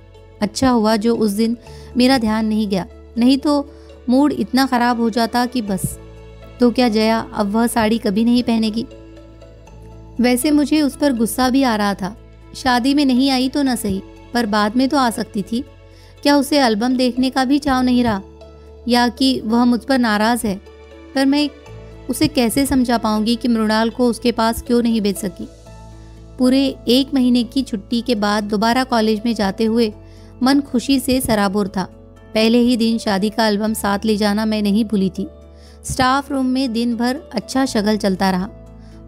अच्छा हुआ जो उस दिन मेरा ध्यान नहीं गया। नहीं तो मूड इतना ख़राब हो जाता कि बस। तो क्या जया अब वह साड़ी कभी नहीं पहनेगी? वैसे मुझे उस पर गुस्सा भी आ रहा था। शादी में नहीं आई तो न सही, पर बाद में तो आ सकती थी। क्या उसे एल्बम देखने का भी चाव नहीं रहा? या कि वह मुझ पर नाराज़ है? पर मैं उसे कैसे समझा पाऊँगी कि मृणाल को उसके पास क्यों नहीं भेज सकी? पूरे एक महीने की छुट्टी के बाद दोबारा कॉलेज में जाते हुए मन खुशी से सराबोर था। पहले ही दिन शादी का एल्बम साथ ले जाना मैं नहीं भूली थी। स्टाफ रूम में दिन भर अच्छा शगल चलता रहा।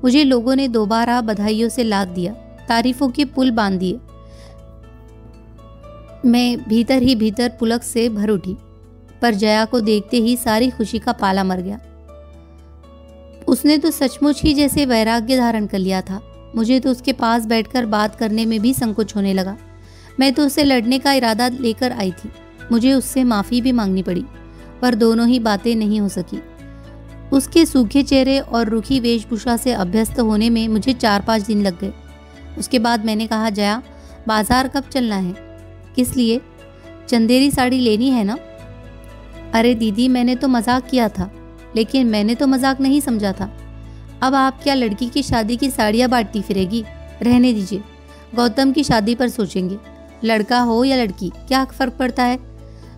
मुझे लोगों ने दोबारा बधाइयों से लाद दिया, तारीफों के पुल बाँध दिए। मैं भीतर ही भीतर पुलक से भर उठी, पर जया को देखते ही सारी खुशी का पाला मर गया। उसने तो सचमुच ही जैसे वैराग्य धारण कर लिया था। मुझे तो उसके पास बैठकर बात करने में भी संकोच होने लगा। मैं तो उससे लड़ने का इरादा लेकर आई थी। मुझे उससे माफ़ी भी मांगनी पड़ी, पर दोनों ही बातें नहीं हो सकी। उसके सूखे चेहरे और रुखी वेशभूषा से अभ्यस्त होने में मुझे चार पाँच दिन लग गए। उसके बाद मैंने कहा, जया, बाज़ार कब चलना है? किस लिए? चंदेरी साड़ी लेनी है ना? अरे दीदी, मैंने तो मज़ाक किया था। लेकिन मैंने तो मज़ाक नहीं समझा था। अब आप क्या लड़की की शादी की साड़ियाँ बांटती फिरेगी? रहने दीजिए। गौतम की शादी पर सोचेंगे। लड़का हो या लड़की, क्या फ़र्क पड़ता है?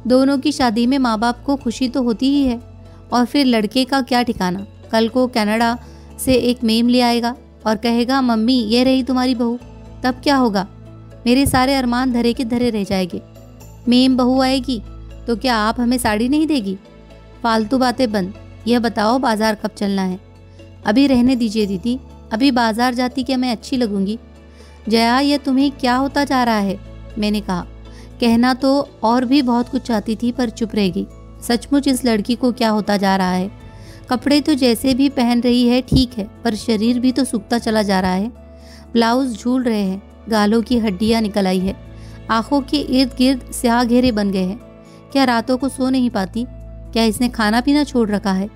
दोनों की शादी में माँ बाप को खुशी तो होती ही है। और फिर लड़के का क्या ठिकाना? कल को कनाडा से एक मेम ले आएगा और कहेगा, मम्मी, ये रही तुम्हारी बहू। तब क्या होगा? मेरे सारे अरमान धरे के धरे रह जाएँगे। मेम बहू आएगी तो क्या आप हमें साड़ी नहीं देगी? फालतू बातें बंद। यह बताओ बाज़ार कब चलना है। अभी रहने दीजिए दीदी। अभी बाज़ार जाती क्या मैं अच्छी लगूँगी? जया, यह तुम्हें क्या होता जा रहा है? मैंने कहा, कहना तो और भी बहुत कुछ चाहती थी पर चुप रह गई। सचमुच इस लड़की को क्या होता जा रहा है? कपड़े तो जैसे भी पहन रही है ठीक है, पर शरीर भी तो सूखता चला जा रहा है। ब्लाउज झूल रहे हैं, गालों की हड्डियाँ निकल आई है। आँखों के इर्द गिर्द स्याह घेरे बन गए हैं। क्या रातों को सो नहीं पाती? क्या इसने खाना पीना छोड़ रखा है?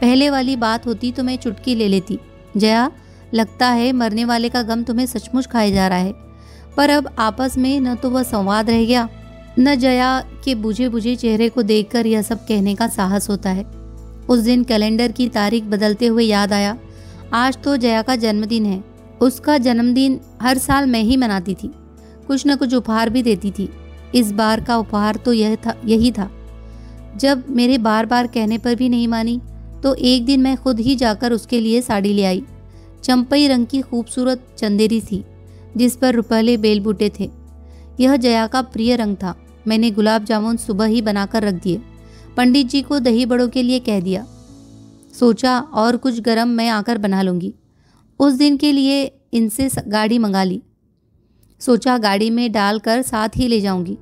पहले वाली बात होती तो मैं चुटकी ले लेती। जया, लगता है मरने वाले का गम तुम्हें सचमुच खाया जा रहा है। पर अब आपस में न तो वह संवाद रह गया, न जया के बुझे बुझे चेहरे को देखकर यह सब कहने का साहस होता है। उस दिन कैलेंडर की तारीख बदलते हुए याद आया। आज तो जया का जन्मदिन है। उसका जन्मदिन हर साल मैं ही मनाती थी। कुछ न कुछ उपहार भी देती थी। इस बार का उपहार तो यह था, यही था। जब मेरे बार बार कहने पर भी नहीं मानी तो एक दिन मैं खुद ही जाकर उसके लिए साड़ी ले आई। चंपई रंग की खूबसूरत चंदेरी थी, जिस पर रुपहले बेल बूटे थे। यह जया का प्रिय रंग था। मैंने गुलाब जामुन सुबह ही बनाकर रख दिए। पंडित जी को दही बड़ों के लिए कह दिया। सोचा और कुछ गरम मैं आकर बना लूँगी। उस दिन के लिए इनसे गाड़ी मंगा ली। सोचा गाड़ी में डालकर साथ ही ले जाऊँगी।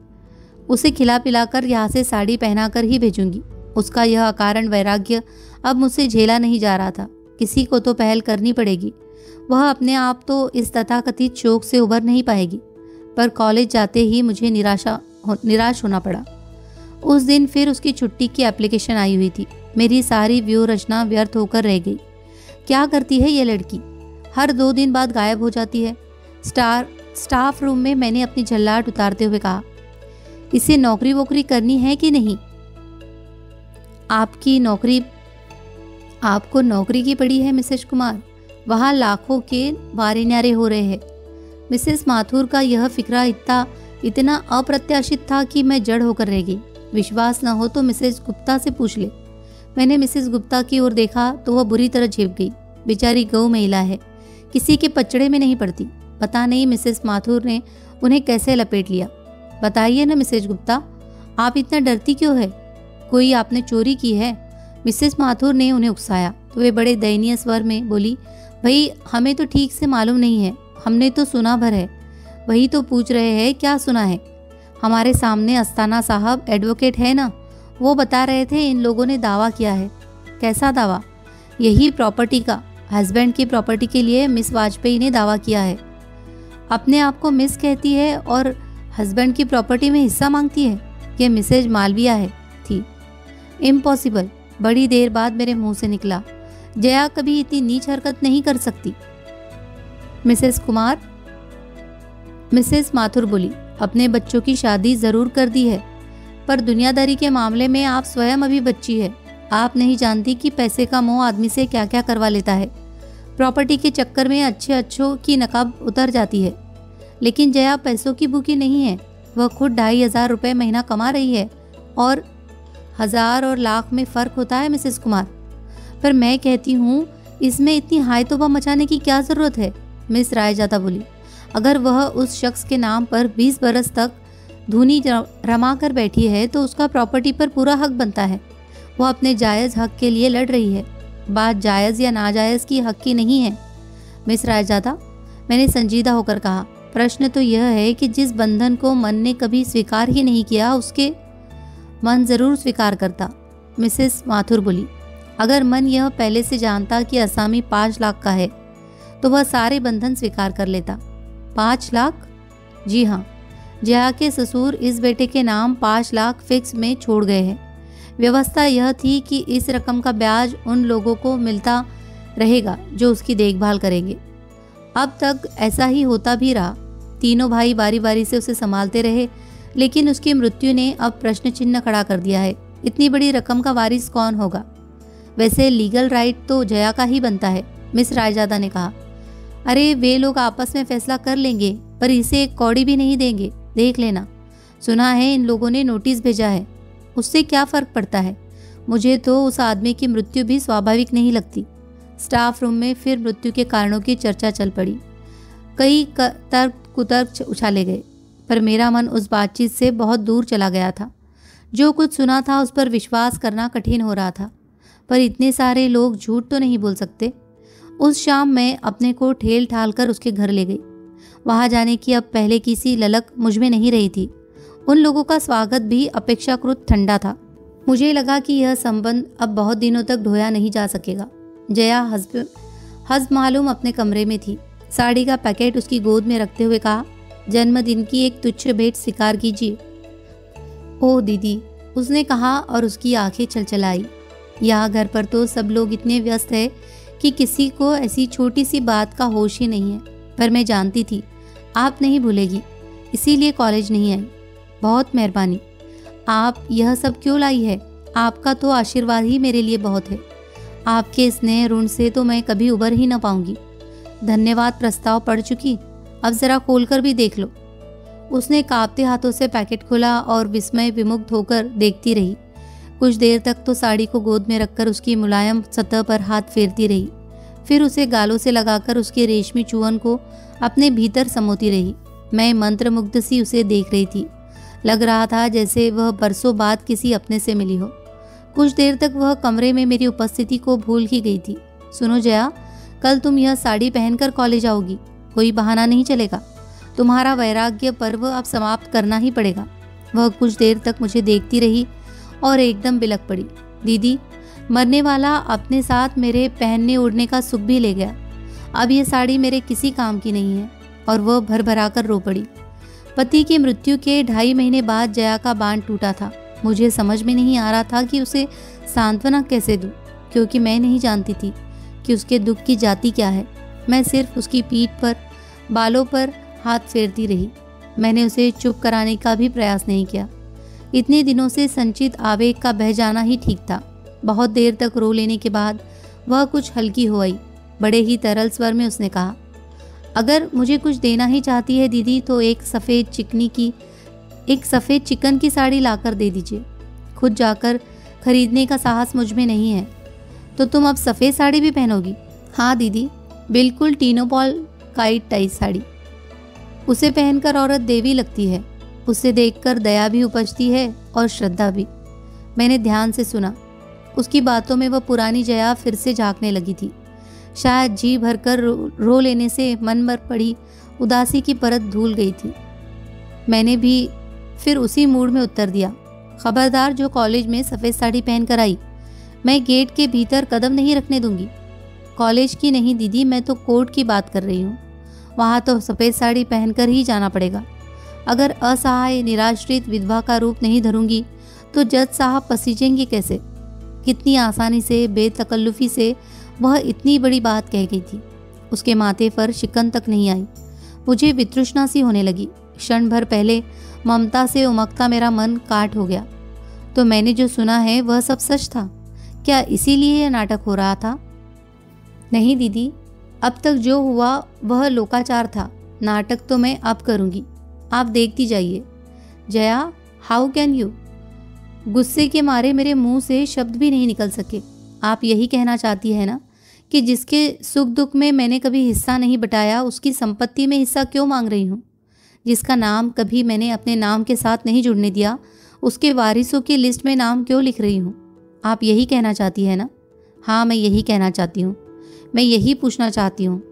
उसे खिला पिलाकर यहाँ से साड़ी पहनाकर ही भेजूँगी। उसका यह अकारण वैराग्य अब मुझसे झेला नहीं जा रहा था। किसी को तो पहल करनी पड़ेगी। वह अपने आप तो इस तथाकथित शोक से उभर नहीं पाएगी पर कॉलेज जाते ही मुझे निराशा हो, निराश होना पड़ा। उस दिन फिर उसकी छुट्टी की एप्लीकेशन आई हुई थी। मेरी सारी व्यू रचना व्यर्थ होकर रह गई। क्या करती है ये लड़की? हर दो दिन बाद गायब हो जाती है। स्टार स्टाफ रूम में मैंने अपनी झल्लाट उतारते हुए कहा इसे नौकरी वोकरी करनी है कि नहीं? आपकी नौकरी, आपको नौकरी की पड़ी है, मिसेस कुमार। वहाँ लाखों के वारे न्यारे हो रहे हैं। मिसेस माथुर का यह फिक्रा इतना इतना अप्रत्याशित था कि मैं जड़ होकर रह गई। विश्वास न हो तो मिसेस गुप्ता से पूछ ले। मैंने मिसेस गुप्ता की ओर देखा तो वह बुरी तरह झेप गई। बेचारी गौ महिला है। किसी के पचड़े में नहीं पड़ती। पता नहीं मिसेस माथुर ने उन्हें कैसे लपेट लिया। बताइए ना, मिसेज गुप्ता। आप इतना डरती क्यों है? कोई आपने चोरी की है? मिसेस माथुर ने उन्हें उकसाया। तो वे बड़े दयनीय स्वर में बोली, भाई, हमें तो ठीक से मालूम नहीं है। हमने तो सुना भर है। वही तो पूछ रहे हैं, क्या सुना है? हमारे सामने अस्ताना साहब एडवोकेट है ना? वो बता रहे थे इन लोगों ने दावा किया है। कैसा दावा? यही प्रॉपर्टी का। हस्बैंड की प्रॉपर्टी के लिए मिस वाजपेयी ने दावा किया है। अपने आप को मिस कहती है और हस्बैंड की प्रॉपर्टी में हिस्सा मांगती है। ये मिसेज मालविया है, थी। इम्पॉसिबल बड़ी देर बाद मेरे मुँह से निकला। जया कभी इतनी नीच हरकत नहीं कर सकती। मिसेस कुमार? मिसेस माथुर बोली, अपने बच्चों की शादी ज़रूर कर दी है, पर दुनियादारी के मामले में आप स्वयं अभी बच्ची है। आप नहीं जानती कि पैसे का मोह आदमी से क्या क्या करवा लेता है। प्रॉपर्टी के चक्कर में अच्छे अच्छों की नकाब उतर जाती है। लेकिन जया पैसों की भूखी नहीं है। वह खुद ढाई हज़ार रुपये महीना कमा रही है और हज़ार और लाख में फ़र्क होता है, मिसेस कुमार। पर मैं कहती हूँ, इसमें इतनी हाई तोबा मचाने की क्या ज़रूरत है? मिस रायजादा बोली, अगर वह उस शख्स के नाम पर 20 बरस तक धुनी रमा कर बैठी है तो उसका प्रॉपर्टी पर पूरा हक बनता है। वह अपने जायज़ हक के लिए लड़ रही है। बात जायज़ या नाजायज़ की हक की नहीं है। मिस रायजादा, मैंने संजीदा होकर कहा प्रश्न तो यह है कि जिस बंधन को मन ने कभी स्वीकार ही नहीं किया, उसके मन ज़रूर स्वीकार करता। मिसेस माथुर बोली, अगर मन यह पहले से जानता कि असामी पाँच लाख का है तो वह सारे बंधन स्वीकार कर लेता। पाँच लाख? जी हाँ जया के ससुर इस बेटे के नाम पाँच लाख फिक्स में छोड़ गए हैं। व्यवस्था यह थी कि इस रकम का ब्याज उन लोगों को मिलता रहेगा जो उसकी देखभाल करेंगे। अब तक ऐसा ही होता भी रहा। तीनों भाई बारी बारी से उसे संभालते रहे, लेकिन उसकी मृत्यु ने अब प्रश्न चिन्ह खड़ा कर दिया है, इतनी बड़ी रकम का वारिस कौन होगा? वैसे लीगल राइट तो जया का ही बनता है, मिस रायजादा ने कहा। अरे, वे लोग आपस में फैसला कर लेंगे, पर इसे एक कौड़ी भी नहीं देंगे, देख लेना। सुना है इन लोगों ने नोटिस भेजा है। उससे क्या फ़र्क पड़ता है? मुझे तो उस आदमी की मृत्यु भी स्वाभाविक नहीं लगती। स्टाफ रूम में फिर मृत्यु के कारणों की चर्चा चल पड़ी। कई तर्क कुतर्क उछाले गए, पर मेरा मन उस बातचीत से बहुत दूर चला गया था। जो कुछ सुना था उस पर विश्वास करना कठिन हो रहा था, पर इतने सारे लोग झूठ तो नहीं बोल सकते। उस शाम मैं अपने को ठेल ठाल कर उसके घर ले गई। वहाँ जाने की अब पहले की सी ललक मुझमें नहीं रही थी। उन लोगों का स्वागत भी अपेक्षाकृत ठंडा था। मुझे लगा कि यह संबंध अब बहुत दिनों तक ढोया नहीं जा सकेगा। जया हस्ब हस्ब मालूम अपने कमरे में थी। साड़ी का पैकेट उसकी गोद में रखते हुए कहा, जन्मदिन की एक तुच्छ भेंट स्वीकार कीजिए। ओ दीदी, उसने कहा और उसकी आँखें चलचलाई। यहाँ घर पर तो सब लोग इतने व्यस्त है कि किसी को ऐसी छोटी सी बात का होश ही नहीं है, पर मैं जानती थी। आप नहीं भूलेगी, इसीलिए कॉलेज नहीं आई। बहुत मेहरबानी। आप यह सब क्यों लाई है? आपका तो आशीर्वाद ही मेरे लिए बहुत है। आपके स्नेह ऋण से तो मैं कभी उबर ही ना पाऊँगी। धन्यवाद प्रस्ताव पढ़ चुकी। अब ज़रा खोलकर भी देख लो। उसने कांपते हाथों से पैकेट खोला और विस्मय विमुग्ध होकर देखती रही। कुछ देर तक तो साड़ी को गोद में रखकर उसकी मुलायम सतह पर हाथ फेरती रही। फिर उसे गालों से लगाकर उसके रेशमी चुअन को अपने भीतर समोती रही। मैं मंत्रमुग्ध सी उसे देख रही थी। लग रहा था जैसे वह बरसों बाद किसी अपने से मिली हो। कुछ देर तक वह कमरे में मेरी उपस्थिति को भूल ही गई थी। सुनो जया कल तुम यह साड़ी पहनकर कॉलेज आओगी। कोई बहाना नहीं चलेगा। तुम्हारा वैराग्य पर्व अब समाप्त करना ही पड़ेगा। वह कुछ देर तक मुझे देखती रही और एकदम बिलक पड़ी। दीदी, मरने वाला अपने साथ मेरे पहनने उड़ने का सुख भी ले गया। अब ये साड़ी मेरे किसी काम की नहीं है और वह भर भरा कर रो पड़ी। पति की मृत्यु के ढाई महीने बाद जया का बाँध टूटा था। मुझे समझ में नहीं आ रहा था कि उसे सांत्वना कैसे दूँ, क्योंकि मैं नहीं जानती थी। कि उसके दुख की जाति क्या है। मैं सिर्फ़ उसकी पीठ पर, बालों पर हाथ फेरती रही। मैंने उसे चुप कराने का भी प्रयास नहीं किया। इतने दिनों से संचित आवेग का बह जाना ही ठीक था। बहुत देर तक रो लेने के बाद वह कुछ हल्की हो आई। बड़े ही तरल स्वर में उसने कहा, अगर मुझे कुछ देना ही चाहती है दीदी तो एक सफ़ेद चिकनी की, एक सफ़ेद चिकन की साड़ी लाकर दे दीजिए। खुद जाकर खरीदने का साहस मुझमें नहीं है। तो तुम अब सफ़ेद साड़ी भी पहनोगी। हाँ दीदी बिल्कुल टीनोपॉल काइट टाइट साड़ी। उसे पहनकर औरत देवी लगती है। उसे देखकर दया भी उपजती है और श्रद्धा भी। मैंने ध्यान से सुना। उसकी बातों में वह पुरानी जया फिर से झांकने लगी थी। शायद जी भरकर रो, रो लेने से मन पर पड़ी उदासी की परत धूल गई थी। मैंने भी फिर उसी मूड में उत्तर दिया। खबरदार जो कॉलेज में सफ़ेद साड़ी पहन कर आई मैं गेट के भीतर कदम नहीं रखने दूँगी। कॉलेज की नहीं, दीदी, मैं तो कोर्ट की बात कर रही हूँ। वहाँ तो सफ़ेद साड़ी पहनकर ही जाना पड़ेगा। अगर असहाय, निराश्रित विधवा का रूप नहीं धरूँगी तो जज साहब पसीजेंगे कैसे? कितनी आसानी से, बेतकल्लुफ़ी से वह इतनी बड़ी बात कह गई थी। उसके माथे पर शिकन तक नहीं आई। मुझे वितृष्णा सी होने लगी। क्षण भर पहले ममता से उमकता मेरा मन काट हो गया। तो मैंने जो सुना है, वह सब सच था? क्या इसीलिए यह नाटक हो रहा था? नहीं, दीदी। अब तक जो हुआ, वह लोकाचार था। नाटक तो मैं अब करूँगी। आप देखती जाइए। जया हाउ कैन यू गुस्से के मारे मेरे मुँह से शब्द भी नहीं निकल सके। आप यही कहना चाहती है ना? कि जिसके सुख दुख में मैंने कभी हिस्सा नहीं बटाया, उसकी संपत्ति में हिस्सा क्यों मांग रही हूँ? जिसका नाम कभी मैंने अपने नाम के साथ नहीं जुड़ने दिया, उसके वारिसों की लिस्ट में नाम क्यों लिख रही हूँ? आप यही कहना चाहती है ना? हाँ मैं यही कहना चाहती हूँ। मैं यही पूछना चाहती हूँ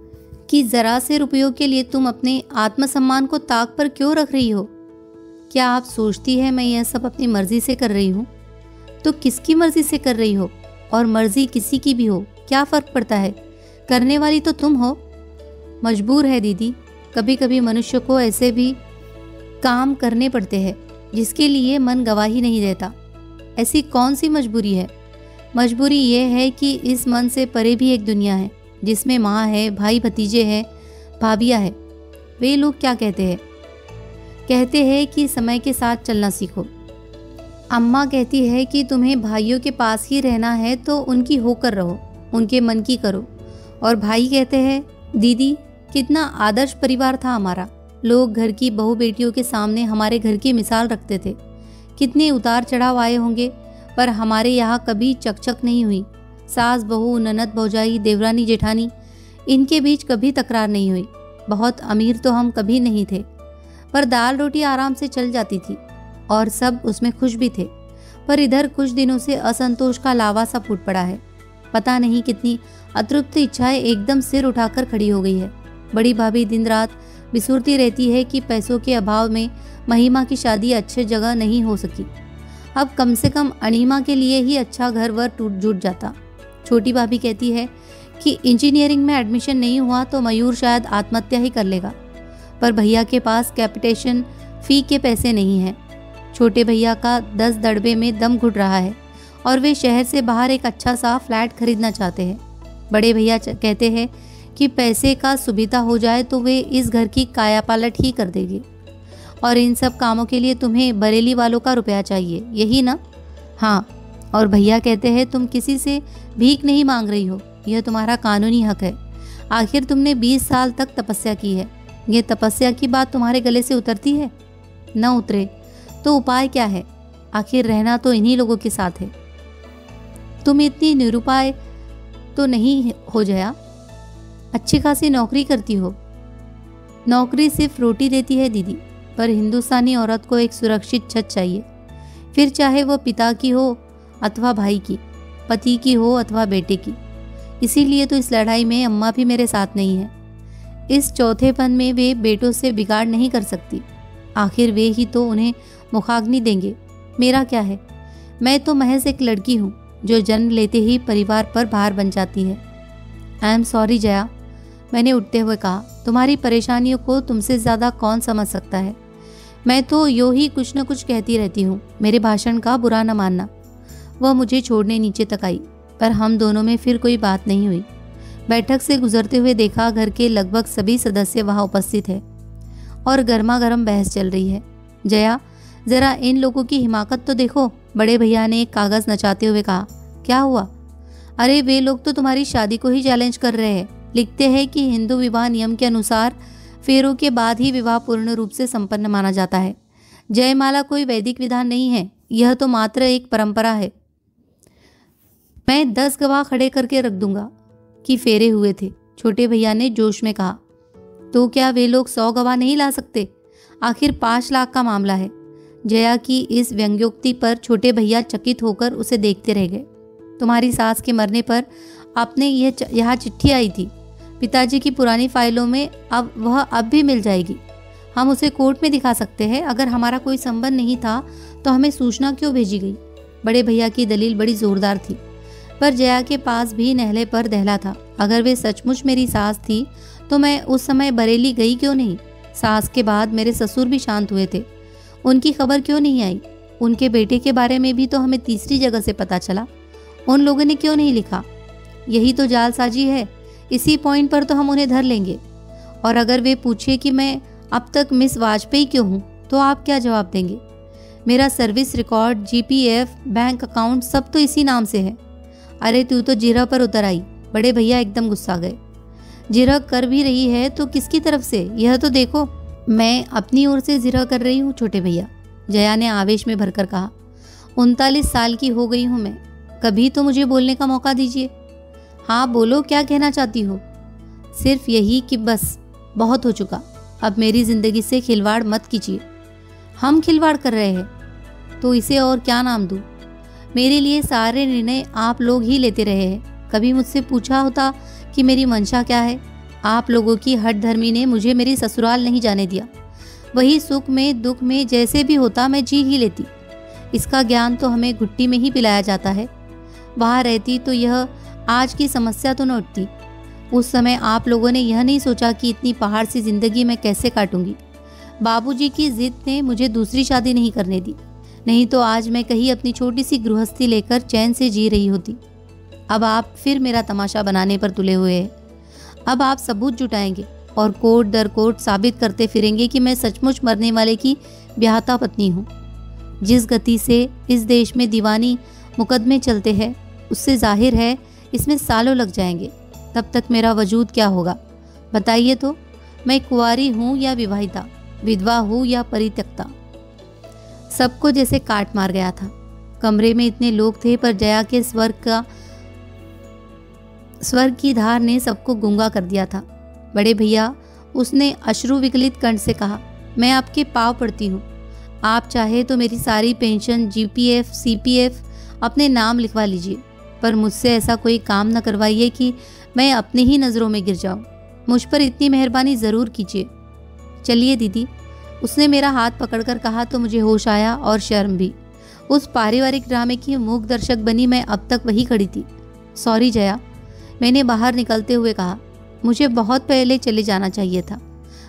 कि ज़रा से रुपयों के लिए तुम अपने आत्मसम्मान को ताक पर क्यों रख रही हो? क्या आप सोचती है मैं यह सब अपनी मर्ज़ी से कर रही हूँ? तो किसकी मर्ज़ी से कर रही हो? और मर्ज़ी किसी की भी हो, क्या फ़र्क पड़ता है? करने वाली तो तुम हो। मजबूर है दीदी कभी कभी मनुष्य को ऐसे भी काम करने पड़ते हैं, जिसके लिए मन गवाही नहीं देता। ऐसी कौन सी मजबूरी है? मजबूरी यह है कि इस मन से परे भी एक दुनिया है, जिसमें माँ है, भाई भतीजे हैं, भाभिया है। वे लोग क्या कहते हैं? कहते हैं कि समय के साथ चलना सीखो। अम्मा कहती है कि तुम्हें भाइयों के पास ही रहना है तो उनकी होकर रहो, उनके मन की करो। और भाई कहते हैं, दीदी, कितना आदर्श परिवार था हमारा। लोग घर की बहू बेटियों के सामने हमारे घर की मिसाल रखते थे। कितने उतार चढ़ाव आए होंगे, पर हमारे यहाँ कभी चकचक नहीं हुई। सास, बहू, ननद, भौजाई, देवरानी, जेठानी, इनके बीच कभी तकरार नहीं हुई। बहुत अमीर तो हम कभी नहीं थे, पर दाल रोटी आराम से चल जाती थी, और सब उसमें खुश भी थे। पर इधर कुछ दिनों से असंतोष का लावा सा फूट पड़ा है। पता नहीं कितनी अतृप्त इच्छाएँ एकदम सिर उठाकर खड़ी हो गई है। बड़ी भाभी दिन रात बिसुरती रहती है कि पैसों के अभाव में महिमा की शादी अच्छे जगह नहीं हो सकी। अब कम से कम अनिमा के लिए ही अच्छा घर वर टूट जुट जाता। छोटी भाभी कहती है कि इंजीनियरिंग में एडमिशन नहीं हुआ तो मयूर शायद आत्महत्या ही कर लेगा। पर भैया के पास कैपिटेशन फ़ी के पैसे नहीं हैं। छोटे भैया का दस दड़बे में दम घुट रहा है और वे शहर से बाहर एक अच्छा सा फ्लैट खरीदना चाहते हैं। बड़े भैया कहते हैं कि पैसे का सुविधा हो जाए तो वे इस घर की काया पालट ही कर देगी। और इन सब कामों के लिए तुम्हें बरेली वालों का रुपया चाहिए, यही ना? हाँ और भैया कहते हैं, तुम किसी से भीख नहीं मांग रही हो, यह तुम्हारा कानूनी हक है। आखिर तुमने 20 साल तक तपस्या की है, ये तपस्या की बात तुम्हारे गले से उतरती है? न उतरे तो उपाय क्या है? आखिर रहना तो इन्हीं लोगों के साथ है। तुम इतनी निरुपाय तो नहीं हो जाया? अच्छी खासी नौकरी करती हो। नौकरी सिर्फ़ रोटी देती है दीदी, पर हिंदुस्तानी औरत को एक सुरक्षित छत चाहिए। फिर चाहे वो पिता की हो अथवा भाई की, पति की हो अथवा बेटे की। इसीलिए तो इस लड़ाई में अम्मा भी मेरे साथ नहीं है। इस चौथेपन में वे बेटों से बिगाड़ नहीं कर सकती। आखिर वे ही तो उन्हें मुखाग्नि देंगे। मेरा क्या है? मैं तो महज एक लड़की हूँ, जो जन्म लेते ही परिवार पर भार बन जाती है। I am sorry Jaya. मैंने उठते हुए कहा, तुम्हारी परेशानियों को तुमसे ज़्यादा कौन समझ सकता है? मैं तो यो ही कुछ न कुछ कहती रहती हूँ, मेरे भाषण का बुरा न मानना। वह मुझे छोड़ने नीचे तक आई, पर हम दोनों में फिर कोई बात नहीं हुई। बैठक से गुजरते हुए देखा घर के लगभग सभी सदस्य वहाँ उपस्थित है और गर्मा गर्म बहस चल रही है। जया, ज़रा इन लोगों की हिमाकत तो देखो, बड़े भैया ने एक कागज़ नचाते हुए कहा, क्या हुआ? अरे, वे लोग तो तुम्हारी शादी को ही चैलेंज कर रहे हैं। लिखते हैं कि हिंदू विवाह नियम के अनुसार फेरों के बाद ही विवाह पूर्ण रूप से संपन्न माना जाता है। जयमाला कोई वैदिक विधान नहीं है, यह तो मात्र एक परंपरा है। मैं दस गवाह खड़े करके रख दूँगा कि फेरे हुए थे, छोटे भैया ने जोश में कहा। तो क्या वे लोग सौ गवाह नहीं ला सकते? आखिर पाँच लाख का मामला है। जया की इस व्यंग्योक्ति पर छोटे भैया चकित होकर उसे देखते रह गए। तुम्हारी सास के मरने पर आपने यह यहाँ चिट्ठी आई थी। पिताजी की पुरानी फाइलों में अब वह अब भी मिल जाएगी। हम उसे कोर्ट में दिखा सकते हैं, अगर हमारा कोई संबंध नहीं था तो हमें सूचना क्यों भेजी गई? बड़े भैया की दलील बड़ी जोरदार थी, पर जया के पास भी नहले पर दहला था। अगर वे सचमुच मेरी सास थी तो मैं उस समय बरेली गई क्यों नहीं? सास के बाद मेरे ससुर भी शांत हुए थे। उनकी खबर क्यों नहीं आई? उनके बेटे के बारे में भी तो हमें तीसरी जगह से पता चला। उन लोगों ने क्यों नहीं लिखा? यही तो जालसाजी है। इसी पॉइंट पर तो हम उन्हें धर लेंगे। और अगर वे पूछे कि मैं अब तक मिस वाजपेयी क्यों हूँ तो आप क्या जवाब देंगे? मेरा service record GPF bank account सब तो इसी नाम से है। अरे तू तो जीरा पर उतर आई। बड़े भैया एकदम गुस्सा गए। जिरह कर भी रही है तो किसकी तरफ़ से? यह तो देखो। मैं अपनी ओर से जिरह कर रही हूँ, छोटे भैया। जया ने आवेश में भरकर कहा, उनतालीस साल की हो गई हूँ मैं। कभी तो मुझे बोलने का मौका दीजिए। हाँ बोलो, क्या कहना चाहती हो? सिर्फ़ यही कि बस, बहुत हो चुका। अब मेरी ज़िंदगी से खिलवाड़ मत कीजिए। हम खिलवाड़ कर रहे हैं। तो इसे और क्या नाम दूँ? मेरे लिए सारे निर्णय आप लोग ही लेते रहे हैं। कभी मुझसे पूछा होता कि मेरी मंशा क्या है? आप लोगों की हट धर्मी ने मुझे मेरी ससुराल नहीं जाने दिया। वही सुख में, दुख में, जैसे भी होता मैं जी ही लेती। इसका ज्ञान तो हमें घुट्टी में ही पिलाया जाता है। वहाँ रहती तो यह आज की समस्या तो न उठती। उस समय आप लोगों ने यह नहीं सोचा कि इतनी पहाड़ सी ज़िंदगी मैं कैसे काटूँगी। बाबूजी की जिद ने मुझे दूसरी शादी नहीं करने दी। नहीं तो आज मैं कहीं अपनी छोटी सी गृहस्थी लेकर चैन से जी रही होती। अब आप फिर मेरा तमाशा बनाने पर तुले हुए हैं। अब आप सबूत जुटाएँगे और कोर्ट दर कोर्ट साबित करते फिरेंगे कि मैं सचमुच मरने वाले की ब्याहता पत्नी हूँ। जिस गति से इस देश में दीवानी मुकदमे चलते हैं, उससे ज़ाहिर है इसमें सालों लग जाएँगे। तब तक मेरा वजूद क्या होगा? बताइए तो मैं कुंवारी हूँ या विवाहिता, विधवा हूँ या परित्यक्ता? सबको जैसे काट मार गया था। कमरे में इतने लोग थे, पर जया के स्वर्ग का, स्वर्ग की धार ने सबको गुंगा कर दिया था। बड़े भैया, उसने अश्रु विकलित कंठ से कहा, मैं आपके पाव पड़ती हूँ। आप चाहे तो मेरी सारी पेंशन जीपीएफ सीपीएफ अपने नाम लिखवा लीजिए। पर मुझसे ऐसा कोई काम न करवाइए कि मैं अपने ही नज़रों में गिर जाऊँ। मुझ पर इतनी मेहरबानी ज़रूर कीजिए। चलिए दीदी, उसने मेरा हाथ पकड़कर कहा तो मुझे होश आया और शर्म भी। उस पारिवारिक ड्रामे की मूक दर्शक बनी मैं अब तक वही खड़ी थी। सॉरी जया, मैंने बाहर निकलते हुए कहा, मुझे बहुत पहले चले जाना चाहिए था।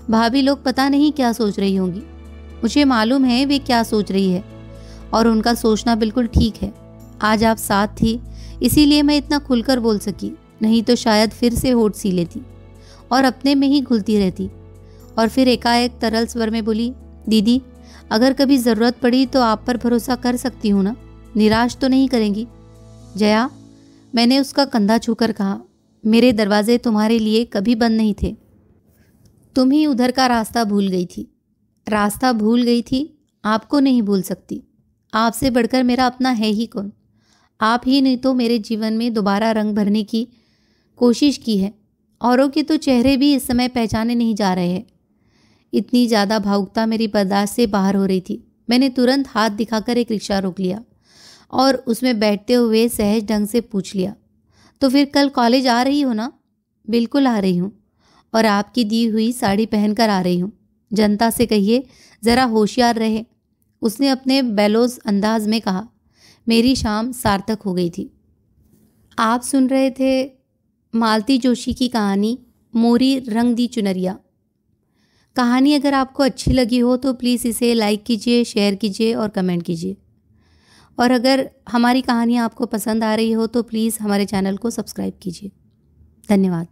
भाभी लोग पता नहीं क्या सोच रही होंगी। मुझे मालूम है वे क्या सोच रही है और उनका सोचना बिल्कुल ठीक है। आज आप साथ थी इसीलिए मैं इतना खुलकर बोल सकी, नहीं तो शायद फिर से होठ सी लेती और अपने में ही घुलती रहती। और फिर एकाएक तरल स्वर में बोली, दीदी, अगर कभी ज़रूरत पड़ी तो आप पर भरोसा कर सकती हूँ ना? निराश तो नहीं करेंगी? जया, मैंने उसका कंधा छूकर कहा, मेरे दरवाजे तुम्हारे लिए कभी बंद नहीं थे। तुम ही उधर का रास्ता भूल गई थी। रास्ता भूल गई थी, आपको नहीं भूल सकती। आपसे बढ़कर मेरा अपना है ही कौन? आप ही ने तो मेरे जीवन में दोबारा रंग भरने की कोशिश की है। औरों के तो चेहरे भी इस समय पहचाने नहीं जा रहे हैं। इतनी ज़्यादा भावुकता मेरी बर्दाश्त से बाहर हो रही थी। मैंने तुरंत हाथ दिखाकर एक रिक्शा रोक लिया और उसमें बैठते हुए सहज ढंग से पूछ लिया तो फिर कल कॉलेज आ रही हो ना? बिल्कुल आ रही हूँ और आपकी दी हुई साड़ी पहनकर आ रही हूँ। जनता से कहिए, ज़रा होशियार रहे। उसने अपने बेलोज अंदाज में कहा। मेरी शाम सार्थक हो गई थी। आप सुन रहे थे मालती जोशी की कहानी, मोरी रंग दी चुनरिया। कहानी अगर आपको अच्छी लगी हो तो प्लीज़ इसे लाइक कीजिए, शेयर कीजिए और कमेंट कीजिए। और अगर हमारी कहानी आपको पसंद आ रही हो तो प्लीज़ हमारे चैनल को सब्सक्राइब कीजिए। धन्यवाद।